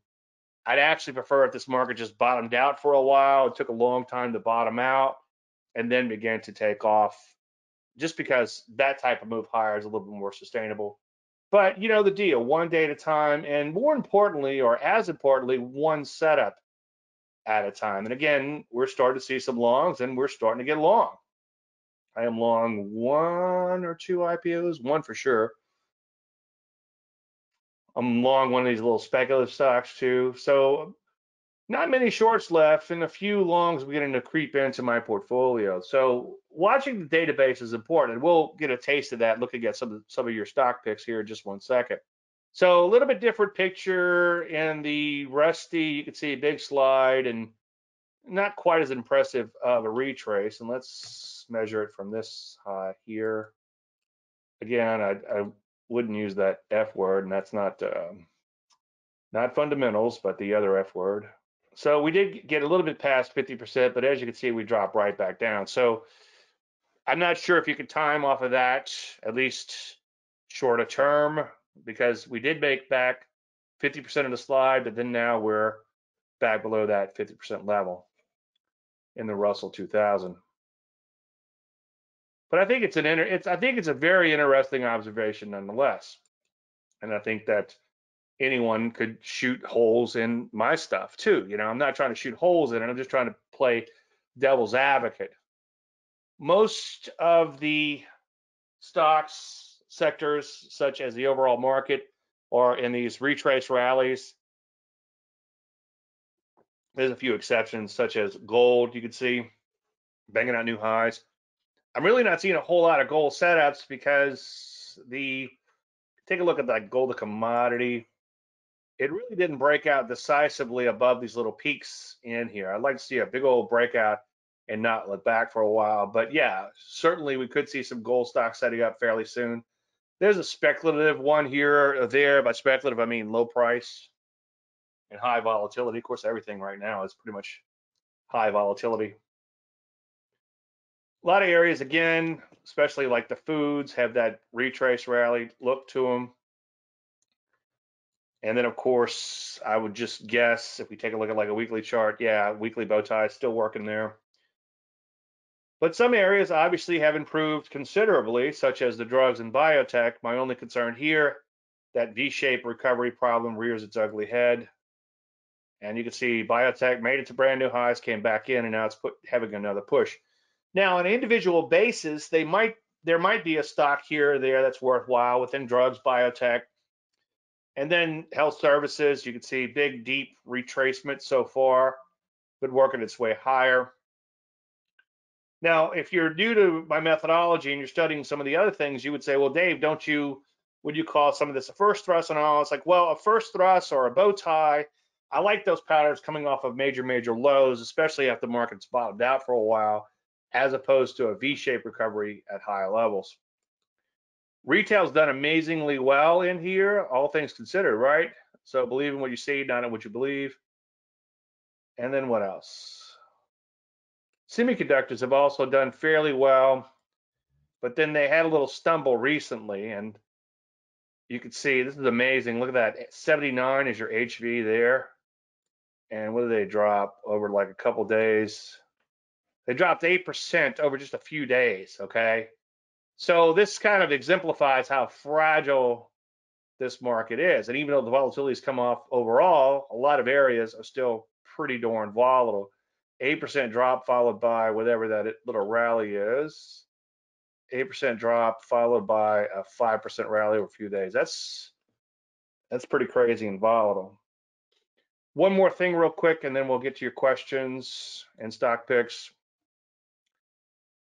I'd actually prefer if this market just bottomed out for a while. It took a long time to bottom out and then began to take off, just because that type of move higher is a little bit more sustainable. But you know the deal, one day at a time, and more importantly, or as importantly, one setup at a time. And again, we're starting to see some longs, and we're starting to get long. I am long one or two IPOs, one for sure. I'm long one of these little speculative stocks too. So not many shorts left and a few longs beginning to creep into my portfolio. So watching the database is important. We'll get a taste of that looking at some of, some of your stock picks here in just one second. So a little bit different picture in the Rusty. You can see a big slide and not quite as impressive of a retrace. And let's measure it from this high here. Again, I, I wouldn't use that F word, and that's not um, not fundamentals, but the other F word. So we did get a little bit past 50%, but as you can see, we dropped right back down. So I'm not sure if you could time off of that, at least shorter term, because we did make back 50% of the slide, but then now we're back below that 50% level in the Russell 2000. But I think it's an inter- it's I think it's a very interesting observation nonetheless. And I think that anyone could shoot holes in my stuff too. You know, I'm not trying to shoot holes in it. I'm just trying to play devil's advocate. Most of the stocks sectors, such as the overall market, are in these retrace rallies. There's a few exceptions, such as gold. You can see banging out new highs. I'm really not seeing a whole lot of gold setups because the take a look at that gold commodity it really didn't break out decisively above these little peaks in here. I'd like to see a big old breakout and not look back for a while. But yeah, certainly we could see some gold stocks setting up fairly soon. There's a speculative one here or there. By speculative, I mean low price and high volatility. Of course, everything right now is pretty much high volatility. A lot of areas, again, especially like the foods have that retrace rally look to them. And then of course, I would just guess if we take a look at like a weekly chart, yeah, weekly bow tie still working there. But some areas obviously have improved considerably, such as the drugs and biotech. My only concern here, that V-shaped recovery problem rears its ugly head. And you can see biotech made it to brand new highs, came back in, and now it's put, having another push. Now, on an individual basis, they might there might be a stock here or there that's worthwhile within drugs, biotech, and then health services. You can see big, deep retracement so far, but working its way higher. Now, if you're new to my methodology and you're studying some of the other things, you would say, well, Dave, don't you, would you call some of this a first thrust and all? It's like, well, a first thrust or a bow tie I like those patterns coming off of major, major lows, especially after the market's bottomed out for a while, as opposed to a V-shaped recovery at higher levels. Retail's done amazingly well in here, all things considered, right? So believe in what you see, not in what you believe. And then what else? Semiconductors have also done fairly well, but then they had a little stumble recently, and you can see this is amazing. Look at that, 79 is your HV there and what did they drop over like a couple days? They dropped 8% over just a few days, okay? So this kind of exemplifies how fragile this market is. And even though the volatility's come off overall, a lot of areas are still pretty darn volatile. 8% drop followed by whatever that little rally is. 8% drop followed by a 5% rally over a few days. That's that's pretty crazy and volatile. One more thing real quick, and then we'll get to your questions and stock picks.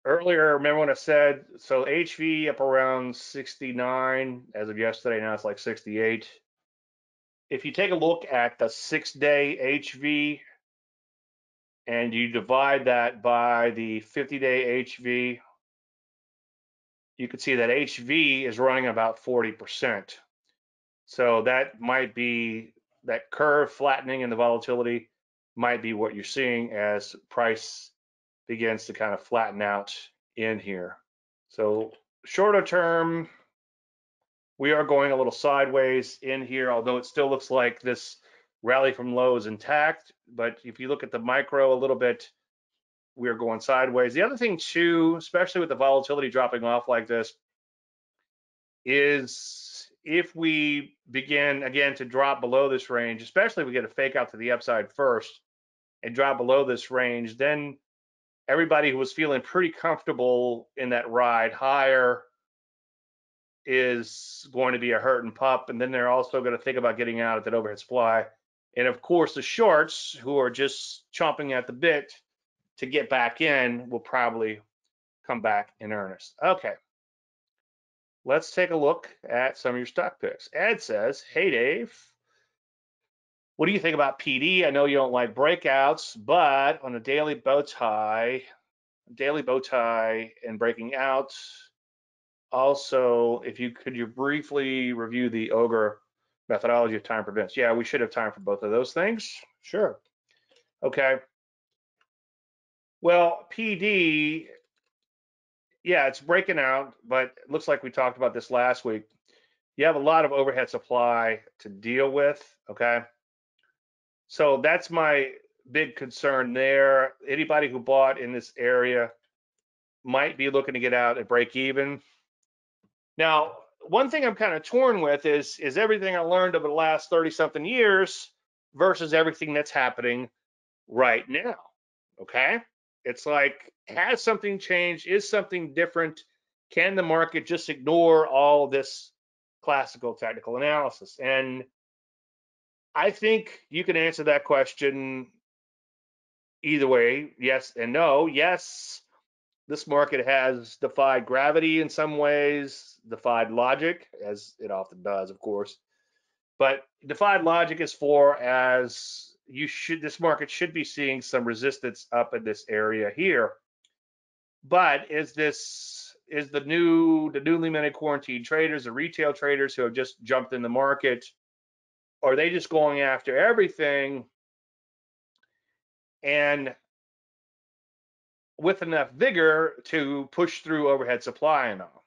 Earlier, remember when I said, so HV up around 69 as of yesterday, now it's like 68. If you take a look at the six day HV and you divide that by the 50 day HV, you can see that HV is running about 40%. So that might be that curve flattening and the volatility might be what you're seeing as price begins to kind of flatten out in here. So shorter term, we are going a little sideways in here, although it still looks like this rally from low is intact. But if you look at the micro a little bit, we are going sideways. The other thing too, especially with the volatility dropping off like this, is if we begin again to drop below this range, especially if we get a fake out to the upside first and drop below this range, then everybody who was feeling pretty comfortable in that ride higher is going to be a hurt and pup. And then they're also going to think about getting out at that overhead supply. And of course, the shorts who are just chomping at the bit to get back in will probably come back in earnest. Okay let's take a look at some of your stock picks. Ed says, Hey, Dave, what do you think about PD? I know you don't like breakouts, but on a daily bow tie, daily bow tie and breaking out. Also, if you could you briefly review the ogre methodology of time prevents. Yeah, we should have time for both of those things. Sure. Okay. Well, PD yeah, it's breaking out, but it looks like we talked about this last week. You have a lot of overhead supply to deal with, okay? So that's my big concern there. Anybody who bought in this area might be looking to get out at break even. Now, one thing I'm kind of torn with is is everything I learned over the last 30 something years versus everything that's happening right now. Okay? It's like, has something changed? Is something different? Can the market just ignore all this classical technical analysis? And I think you can answer that question either way, yes and no. Yes, this market has defied gravity in some ways, defied logic, as it often does, of course. But defied logic as far as you should this market should be seeing some resistance up in this area here. But is this is the new the newly minted quarantine traders, the retail traders who have just jumped in the market, are they just going after everything? And with enough vigor to push through overhead supply and all.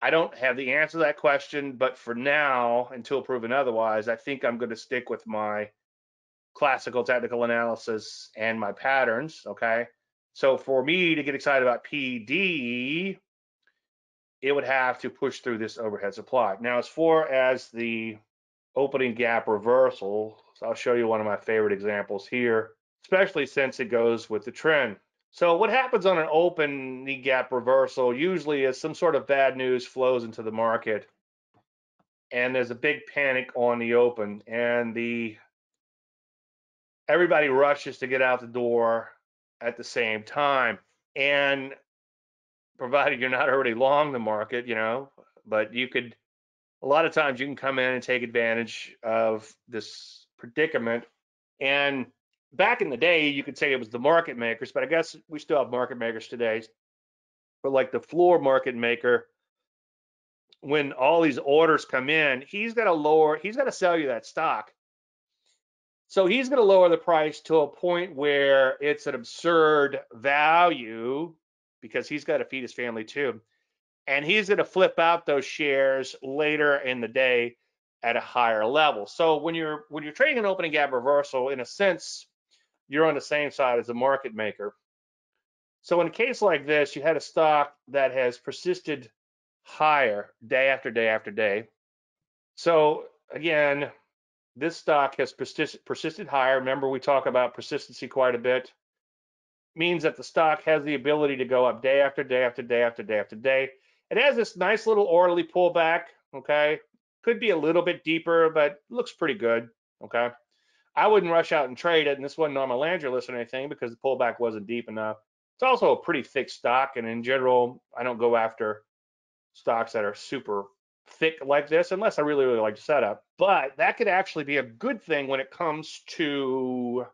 I don't have the answer to that question, but for now, until proven otherwise, I think I'm going to stick with my classical technical analysis and my patterns. Okay. So for me to get excited about PD, it would have to push through this overhead supply. Now, as far as the opening gap reversal, so I'll show you one of my favorite examples here, especially since it goes with the trend. So what happens on an opening gap reversal usually is some sort of bad news flows into the market and there's a big panic on the open and the everybody rushes to get out the door at the same time and provided you're not already long the market you know but you could a lot of times you can come in and take advantage of this predicament and back in the day, you could say it was the market makers, but I guess we still have market makers today. But like the floor market maker, when all these orders come in, he's got to lower, he's got to sell you that stock. So he's going to lower the price to a point where it's an absurd value because he's got to feed his family too. And he's going to flip out those shares later in the day at a higher level. So when you're when you're trading an opening gap reversal, in a sense, you're on the same side as the market maker. So in a case like this, you had a stock that has persisted higher day after day after day. So again, this stock has persist persisted higher. Remember, we talk about persistency quite a bit. Means that the stock has the ability to go up day after day after day after day after day. It has this nice little orderly pullback. Okay, could be a little bit deeper, but looks pretty good. Okay. I wouldn't rush out and trade it, and this wasn't on my Landry list or anything because the pullback wasn't deep enough. It's also a pretty thick stock, and in general, I don't go after stocks that are super thick like this unless I really, really like the setup. But that could actually be a good thing when it comes to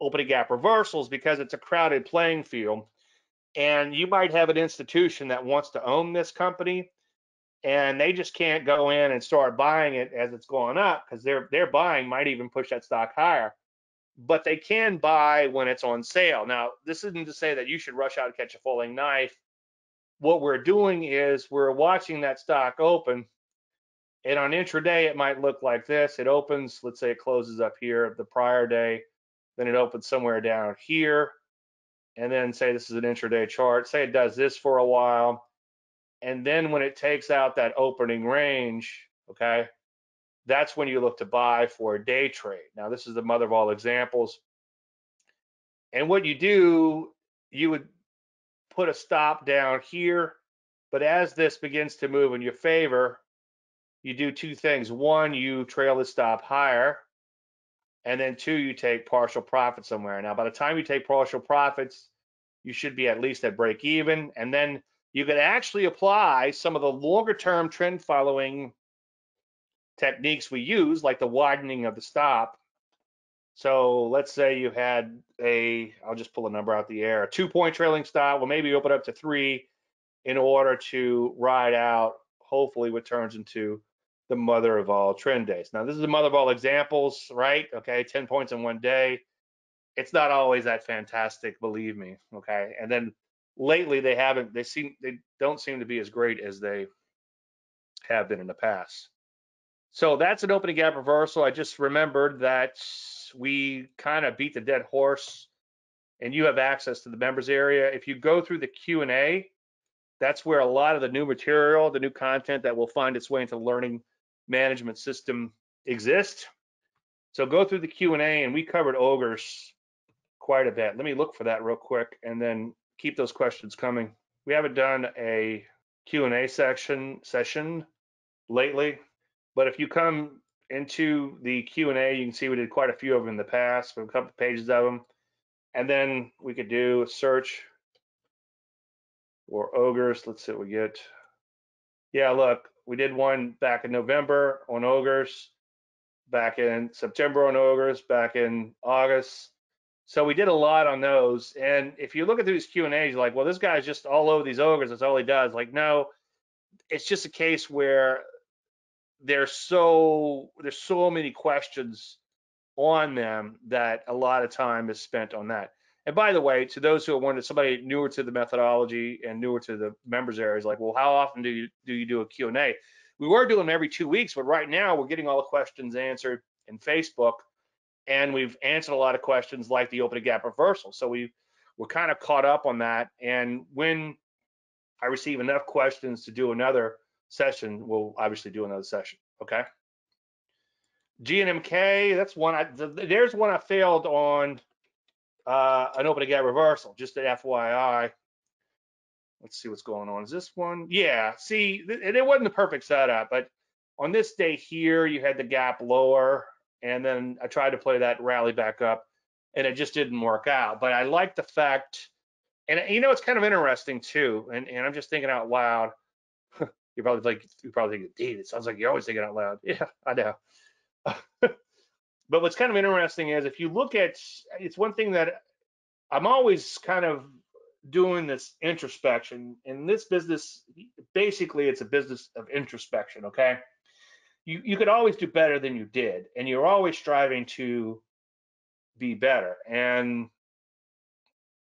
opening gap reversals because it's a crowded playing field. And you might have an institution that wants to own this company and they just can't go in and start buying it as it's going up because their their buying might even push that stock higher. But they can buy when it's on sale. Now, this isn't to say that you should rush out and catch a falling knife. What we're doing is we're watching that stock open, and on intraday it might look like this. It opens, let's say it closes up here the prior day, then it opens somewhere down here, and then say this is an intraday chart. Say it does this for a while and then when it takes out that opening range, okay, that's when you look to buy for a day trade. Now, this is the mother of all examples. And what you do, you would put a stop down here, but as this begins to move in your favor, you do two things. One, you trail the stop higher, and then two, you take partial profit somewhere. Now, by the time you take partial profits, you should be at least at break even, and then you could actually apply some of the longer term trend following techniques we use, like the widening of the stop. So let's say you had a, I'll just pull a number out the air, a two point trailing stop. Well, maybe open up to three in order to ride out, hopefully, what turns into the mother of all trend days. Now, this is the mother of all examples, right? Okay, 10 points in one day. It's not always that fantastic, believe me. Okay, and then lately they haven't they seem they don't seem to be as great as they have been in the past. So that's an opening gap reversal. I just remembered that we kind of beat the dead horse and you have access to the members area. If you go through the Q&A, that's where a lot of the new material, the new content that will find its way into learning management system exists. So go through the Q&A and we covered ogres quite a bit. Let me look for that real quick and then keep those questions coming. We haven't done a Q&A section session lately, but if you come into the Q&A, you can see we did quite a few of them in the past, a couple pages of them. And then we could do a search for ogres. Let's see what we get. Yeah, look, we did one back in November on ogres, back in September on ogres, back in August, so we did a lot on those. And if you look at these Q and A's, you're like, well, this guy's just all over these ogres. That's all he does. Like, no, it's just a case where there's so there's so many questions on them that a lot of time is spent on that. And by the way, to those who are wondering, somebody newer to the methodology and newer to the members area is like, well, how often do you do you do a Q&A? We were doing every two weeks, but right now we're getting all the questions answered in Facebook, and we've answered a lot of questions like the opening gap reversal. So we we're kind of caught up on that. And when I receive enough questions to do another session, we'll obviously do another session. Okay. GNMK, that's one. I, there's one I failed on uh, an opening gap reversal, just an FYI. Let's see what's going on. Is this one? Yeah, see, it, it wasn't the perfect setup, but on this day here, you had the gap lower, and then I tried to play that rally back up, and it just didn't work out. But I like the fact, and you know, it's kind of interesting too, and, and I'm just thinking out loud. you're probably like, you're probably think, Dave, it sounds like you're always thinking out loud. Yeah, I know. but what's kind of interesting is if you look at it's one thing that I'm always kind of doing this introspection. In this business basically it's a business of introspection okay? You you could always do better than you did and you're always striving to be better. And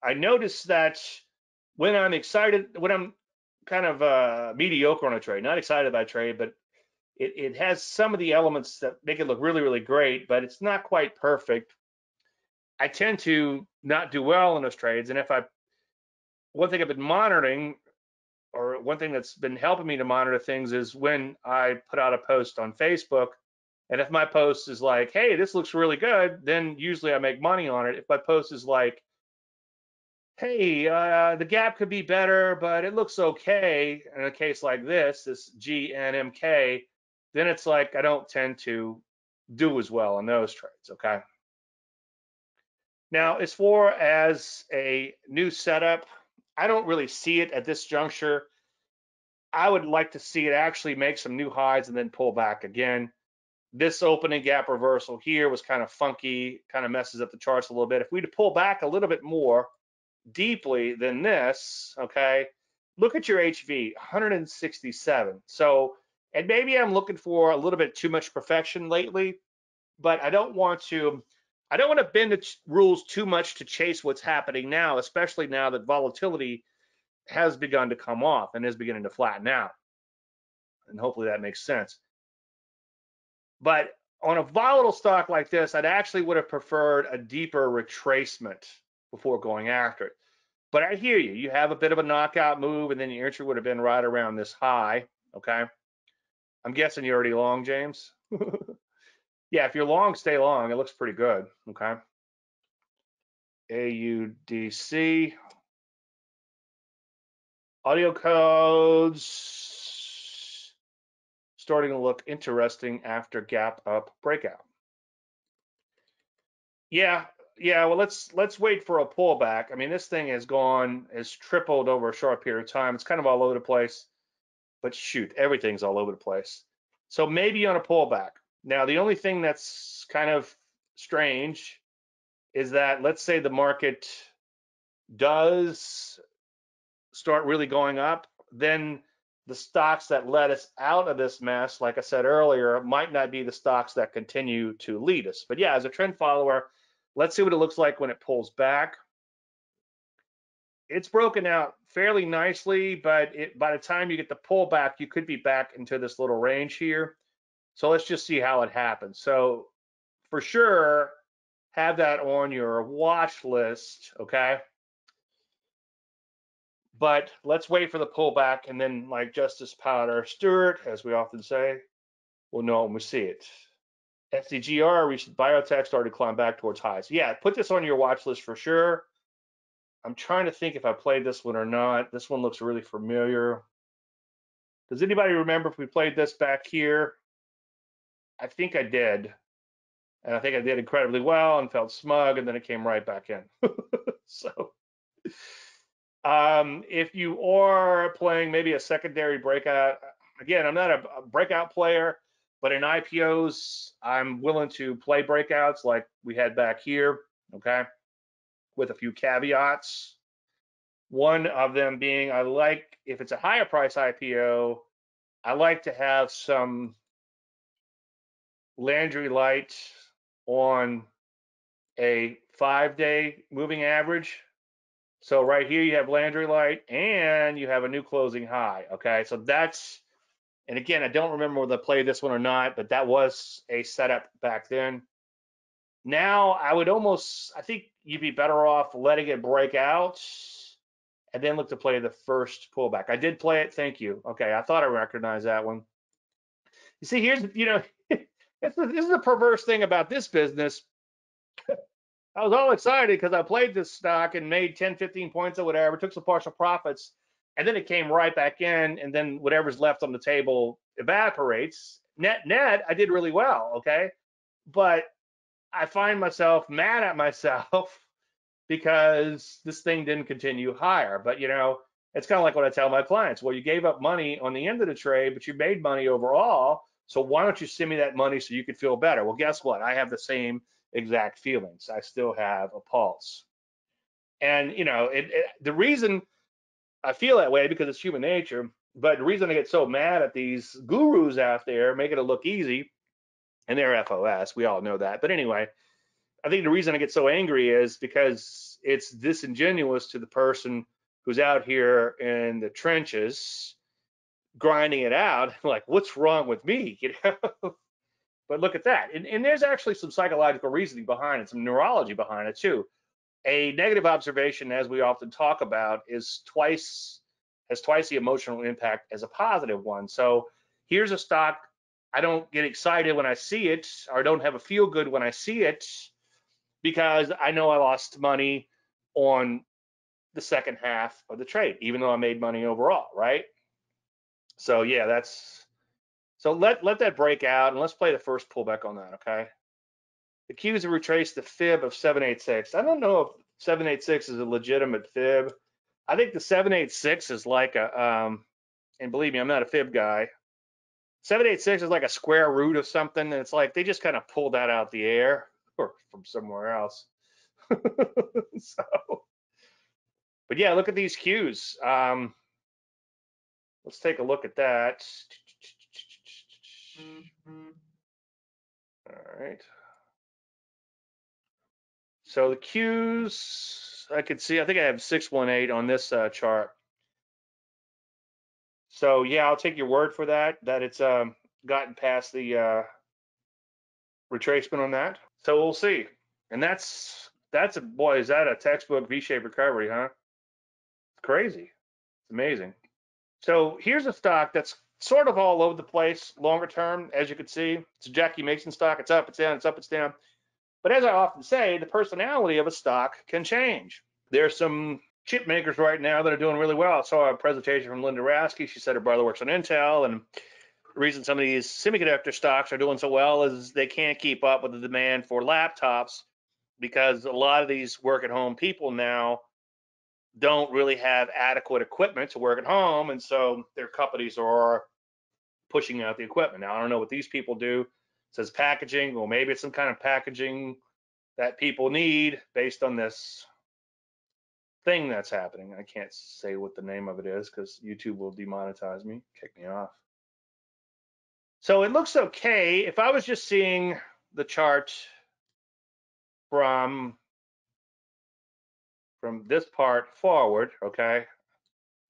i notice that when i'm excited when i'm kind of uh mediocre on a trade not excited by trade but it, it has some of the elements that make it look really, really great, but it's not quite perfect. I tend to not do well in those trades. And if I, one thing I've been monitoring, or one thing that's been helping me to monitor things is when I put out a post on Facebook. And if my post is like, hey, this looks really good, then usually I make money on it. If my post is like, hey, uh, the gap could be better, but it looks okay. In a case like this, this GNMK, then it's like I don't tend to do as well on those trades, okay? Now, as far as a new setup, I don't really see it at this juncture. I would like to see it actually make some new highs and then pull back again. This opening gap reversal here was kind of funky, kind of messes up the charts a little bit. If we'd pull back a little bit more deeply than this, okay, look at your HV, 167. So and maybe I'm looking for a little bit too much perfection lately, but I don't want to I don't want to bend the rules too much to chase what's happening now, especially now that volatility has begun to come off and is beginning to flatten out. And hopefully that makes sense. But on a volatile stock like this, I'd actually would have preferred a deeper retracement before going after it. But I hear you. You have a bit of a knockout move, and then your entry would have been right around this high. Okay. I'm guessing you're already long, James. yeah, if you're long, stay long. It looks pretty good. Okay. AUDC. AudioCodes starting to look interesting after gap up breakout. Yeah, yeah, well let's let's wait for a pullback. I mean, this thing has gone has tripled over a short period of time. It's kind of all over the place but shoot, everything's all over the place. So maybe on a pullback. Now, the only thing that's kind of strange is that let's say the market does start really going up, then the stocks that led us out of this mess, like I said earlier, might not be the stocks that continue to lead us. But yeah, as a trend follower, let's see what it looks like when it pulls back it's broken out fairly nicely, but it, by the time you get the pullback, you could be back into this little range here. So let's just see how it happens. So for sure, have that on your watch list, okay? But let's wait for the pullback, and then like Justice Potter Stewart, as we often say, we'll know when we see it. SDGR recent biotech started to climb back towards highs. Yeah, put this on your watch list for sure. I'm trying to think if I played this one or not. This one looks really familiar. Does anybody remember if we played this back here? I think I did. And I think I did incredibly well and felt smug, and then it came right back in. so, um, if you are playing maybe a secondary breakout, again, I'm not a, a breakout player, but in IPOs, I'm willing to play breakouts like we had back here. Okay with a few caveats. One of them being I like, if it's a higher price IPO, I like to have some Landry light on a five day moving average. So right here you have Landry Light and you have a new closing high. Okay, so that's and again, I don't remember whether I played this one or not, but that was a setup back then. Now I would almost, I think you'd be better off letting it break out and then look to play the first pullback. I did play it. Thank you. Okay, I thought I recognized that one. You see, here's, you know, this is the perverse thing about this business. I was all excited because I played this stock and made 10, 15 points or whatever, took some partial profits, and then it came right back in, and then whatever's left on the table evaporates. Net, net, I did really well, okay? But I find myself mad at myself because this thing didn't continue higher. But you know, it's kind of like what I tell my clients. Well, you gave up money on the end of the trade, but you made money overall. So why don't you send me that money so you could feel better? Well, guess what? I have the same exact feelings. I still have a pulse. And you know, it, it, the reason I feel that way because it's human nature. But the reason I get so mad at these gurus out there making it look easy, and they're FOS, we all know that. But anyway, I think the reason I get so angry is because it's disingenuous to the person who's out here in the trenches grinding it out. Like, what's wrong with me? You know. but look at that, and, and there's actually some psychological reasoning behind it, some neurology behind it too. A negative observation, as we often talk about, is twice has twice the emotional impact as a positive one. So here's a stock I don't get excited when I see it, or don't have a feel good when I see it because I know I lost money on the second half of the trade, even though I made money overall, right? So yeah, that's so let let that break out and let's play the first pullback on that, okay? The Qs have retraced the fib of 786. I don't know if 786 is a legitimate fib. I think the 786 is like a um and believe me, I'm not a fib guy. 786 is like a square root of something, and it's like they just kind of pulled that out the air or from somewhere else. so, but yeah, look at these Qs. Um, let's take a look at that. All right. So the Qs I can see, I think I have 618 on this uh, chart. So yeah, I'll take your word for that, that it's um, gotten past the uh, retracement on that. So we'll see. And that's that's a boy, is that a textbook V-shaped recovery, huh? It's crazy. It's amazing. So here's a stock that's sort of all over the place longer term, as you can see. It's a Jackie Mason stock. It's up, it's down, it's up, it's down. But as I often say, the personality of a stock can change. There's some chip makers right now that are doing really well. I saw a presentation from Linda Raschke. She said her brother works on Intel, and the reason some of these semiconductor stocks are doing so well is they can't keep up with the demand for laptops because a lot of these work at home people now don't really have adequate equipment to work at home, and so their companies are pushing out the equipment. Now I don't know what these people do. It says packaging. Well, maybe it's some kind of packaging that people need based on this thing that's happening. I can't say what the name of it is because YouTube will demonetize me, kick me off. So it looks okay. If I was just seeing the chart from from this part forward, okay,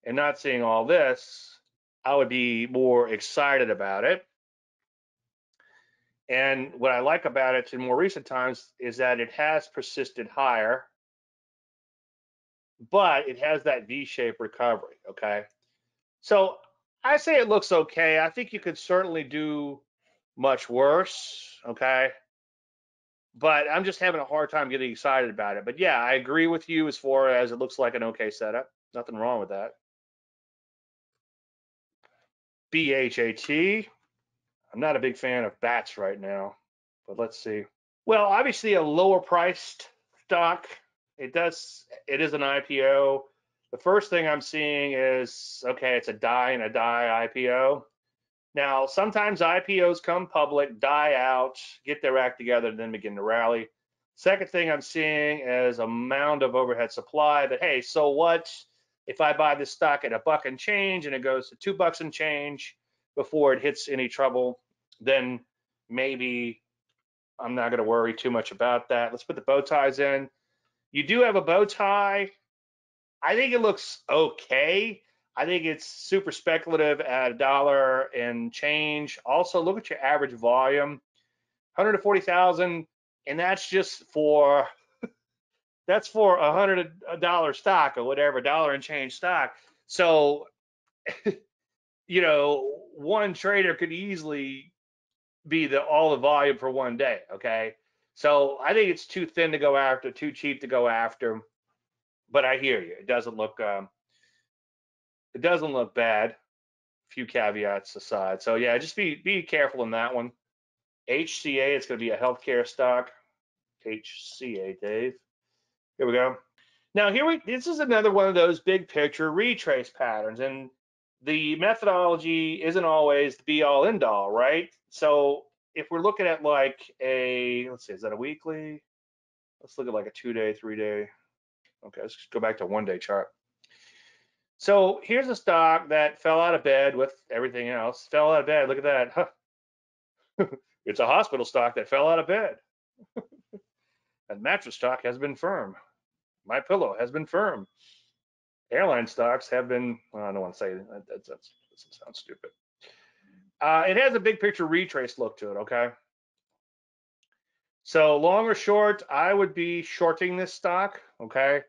and not seeing all this, I would be more excited about it. And what I like about it in more recent times is that it has persisted higher, but it has that V-shaped recovery, okay? So I say it looks okay. I think you could certainly do much worse, okay? But I'm just having a hard time getting excited about it. But yeah, I agree with you as far as it looks like an okay setup. Nothing wrong with that. BHAT. I'm not a big fan of bats right now, but let's see. Well, obviously a lower priced stock. It does. It is an IPO the first thing I'm seeing is okay, it's a die and a die IPO. Now, sometimes IPOs come public, die out, get their act together, and then begin to rally. Second thing I'm seeing is a mound of overhead supply that, hey, so what if I buy this stock at a buck and change and it goes to two bucks and change before it hits any trouble? Then maybe I'm not going to worry too much about that. Let's put the bow ties in. You do have a bow tie. I think it looks okay. I think it's super speculative at a dollar and change. Also, look at your average volume, 140,000, and that's just for that's for a hundred dollar stock or whatever, dollar and change stock. So, you know, one trader could easily be the all the volume for one day. Okay, so I think it's too thin to go after, too cheap to go after. But I hear you. It doesn't look um, it doesn't look bad. A few caveats aside. So yeah, just be be careful in that one. HCA, it's going to be a healthcare stock. HCA, Dave. Here we go. Now here we this is another one of those big picture retrace patterns and the methodology isn't always the be all end all, right? So if we're looking at like a let's see, is that a weekly? Let's look at like a two day, three day. Okay, let's go back to one day chart. So here's a stock that fell out of bed with everything else. Fell out of bed. Look at that. Huh. it's a hospital stock that fell out of bed. and mattress stock has been firm. My pillow has been firm. Airline stocks have been. Well, I don't want to say that. That sounds stupid. Uh, it has a big picture retrace look to it. Okay. So long or short, I would be shorting this stock. Okay.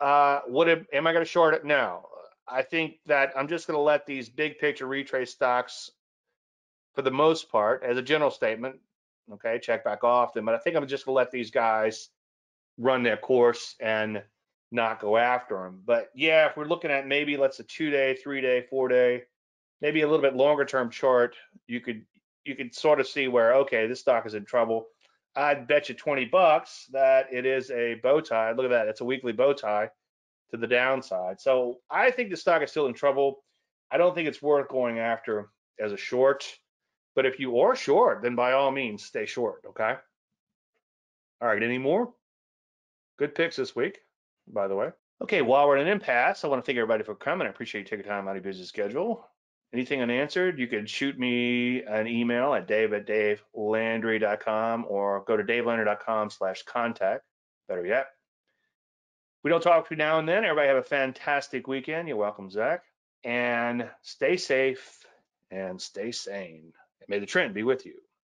Uh, would it, am I going to short it? No. I think that I'm just going to let these big picture retrace stocks, for the most part, as a general statement, okay, check back off them. But I think I'm just going to let these guys run their course and not go after them. But yeah, if we're looking at maybe let's a two day, three day, four day, maybe a little bit longer term chart, you could you could sort of see where okay, this stock is in trouble. I'd bet you 20 bucks that it is a bow tie. Look at that. It's a weekly bow tie to the downside. So I think the stock is still in trouble. I don't think it's worth going after as a short. But if you are short, then by all means, stay short. Okay. All right. Any more? Good picks this week, by the way. Okay. While we're in an impasse, I want to thank everybody for coming. I appreciate you taking time out of your busy schedule. Anything unanswered, you can shoot me an email at dave at davelandry.com or go to davelandry.com slash contact. Better yet. We don't talk to you now and then. Everybody have a fantastic weekend. You're welcome, Zach. And stay safe and stay sane. may the trend be with you.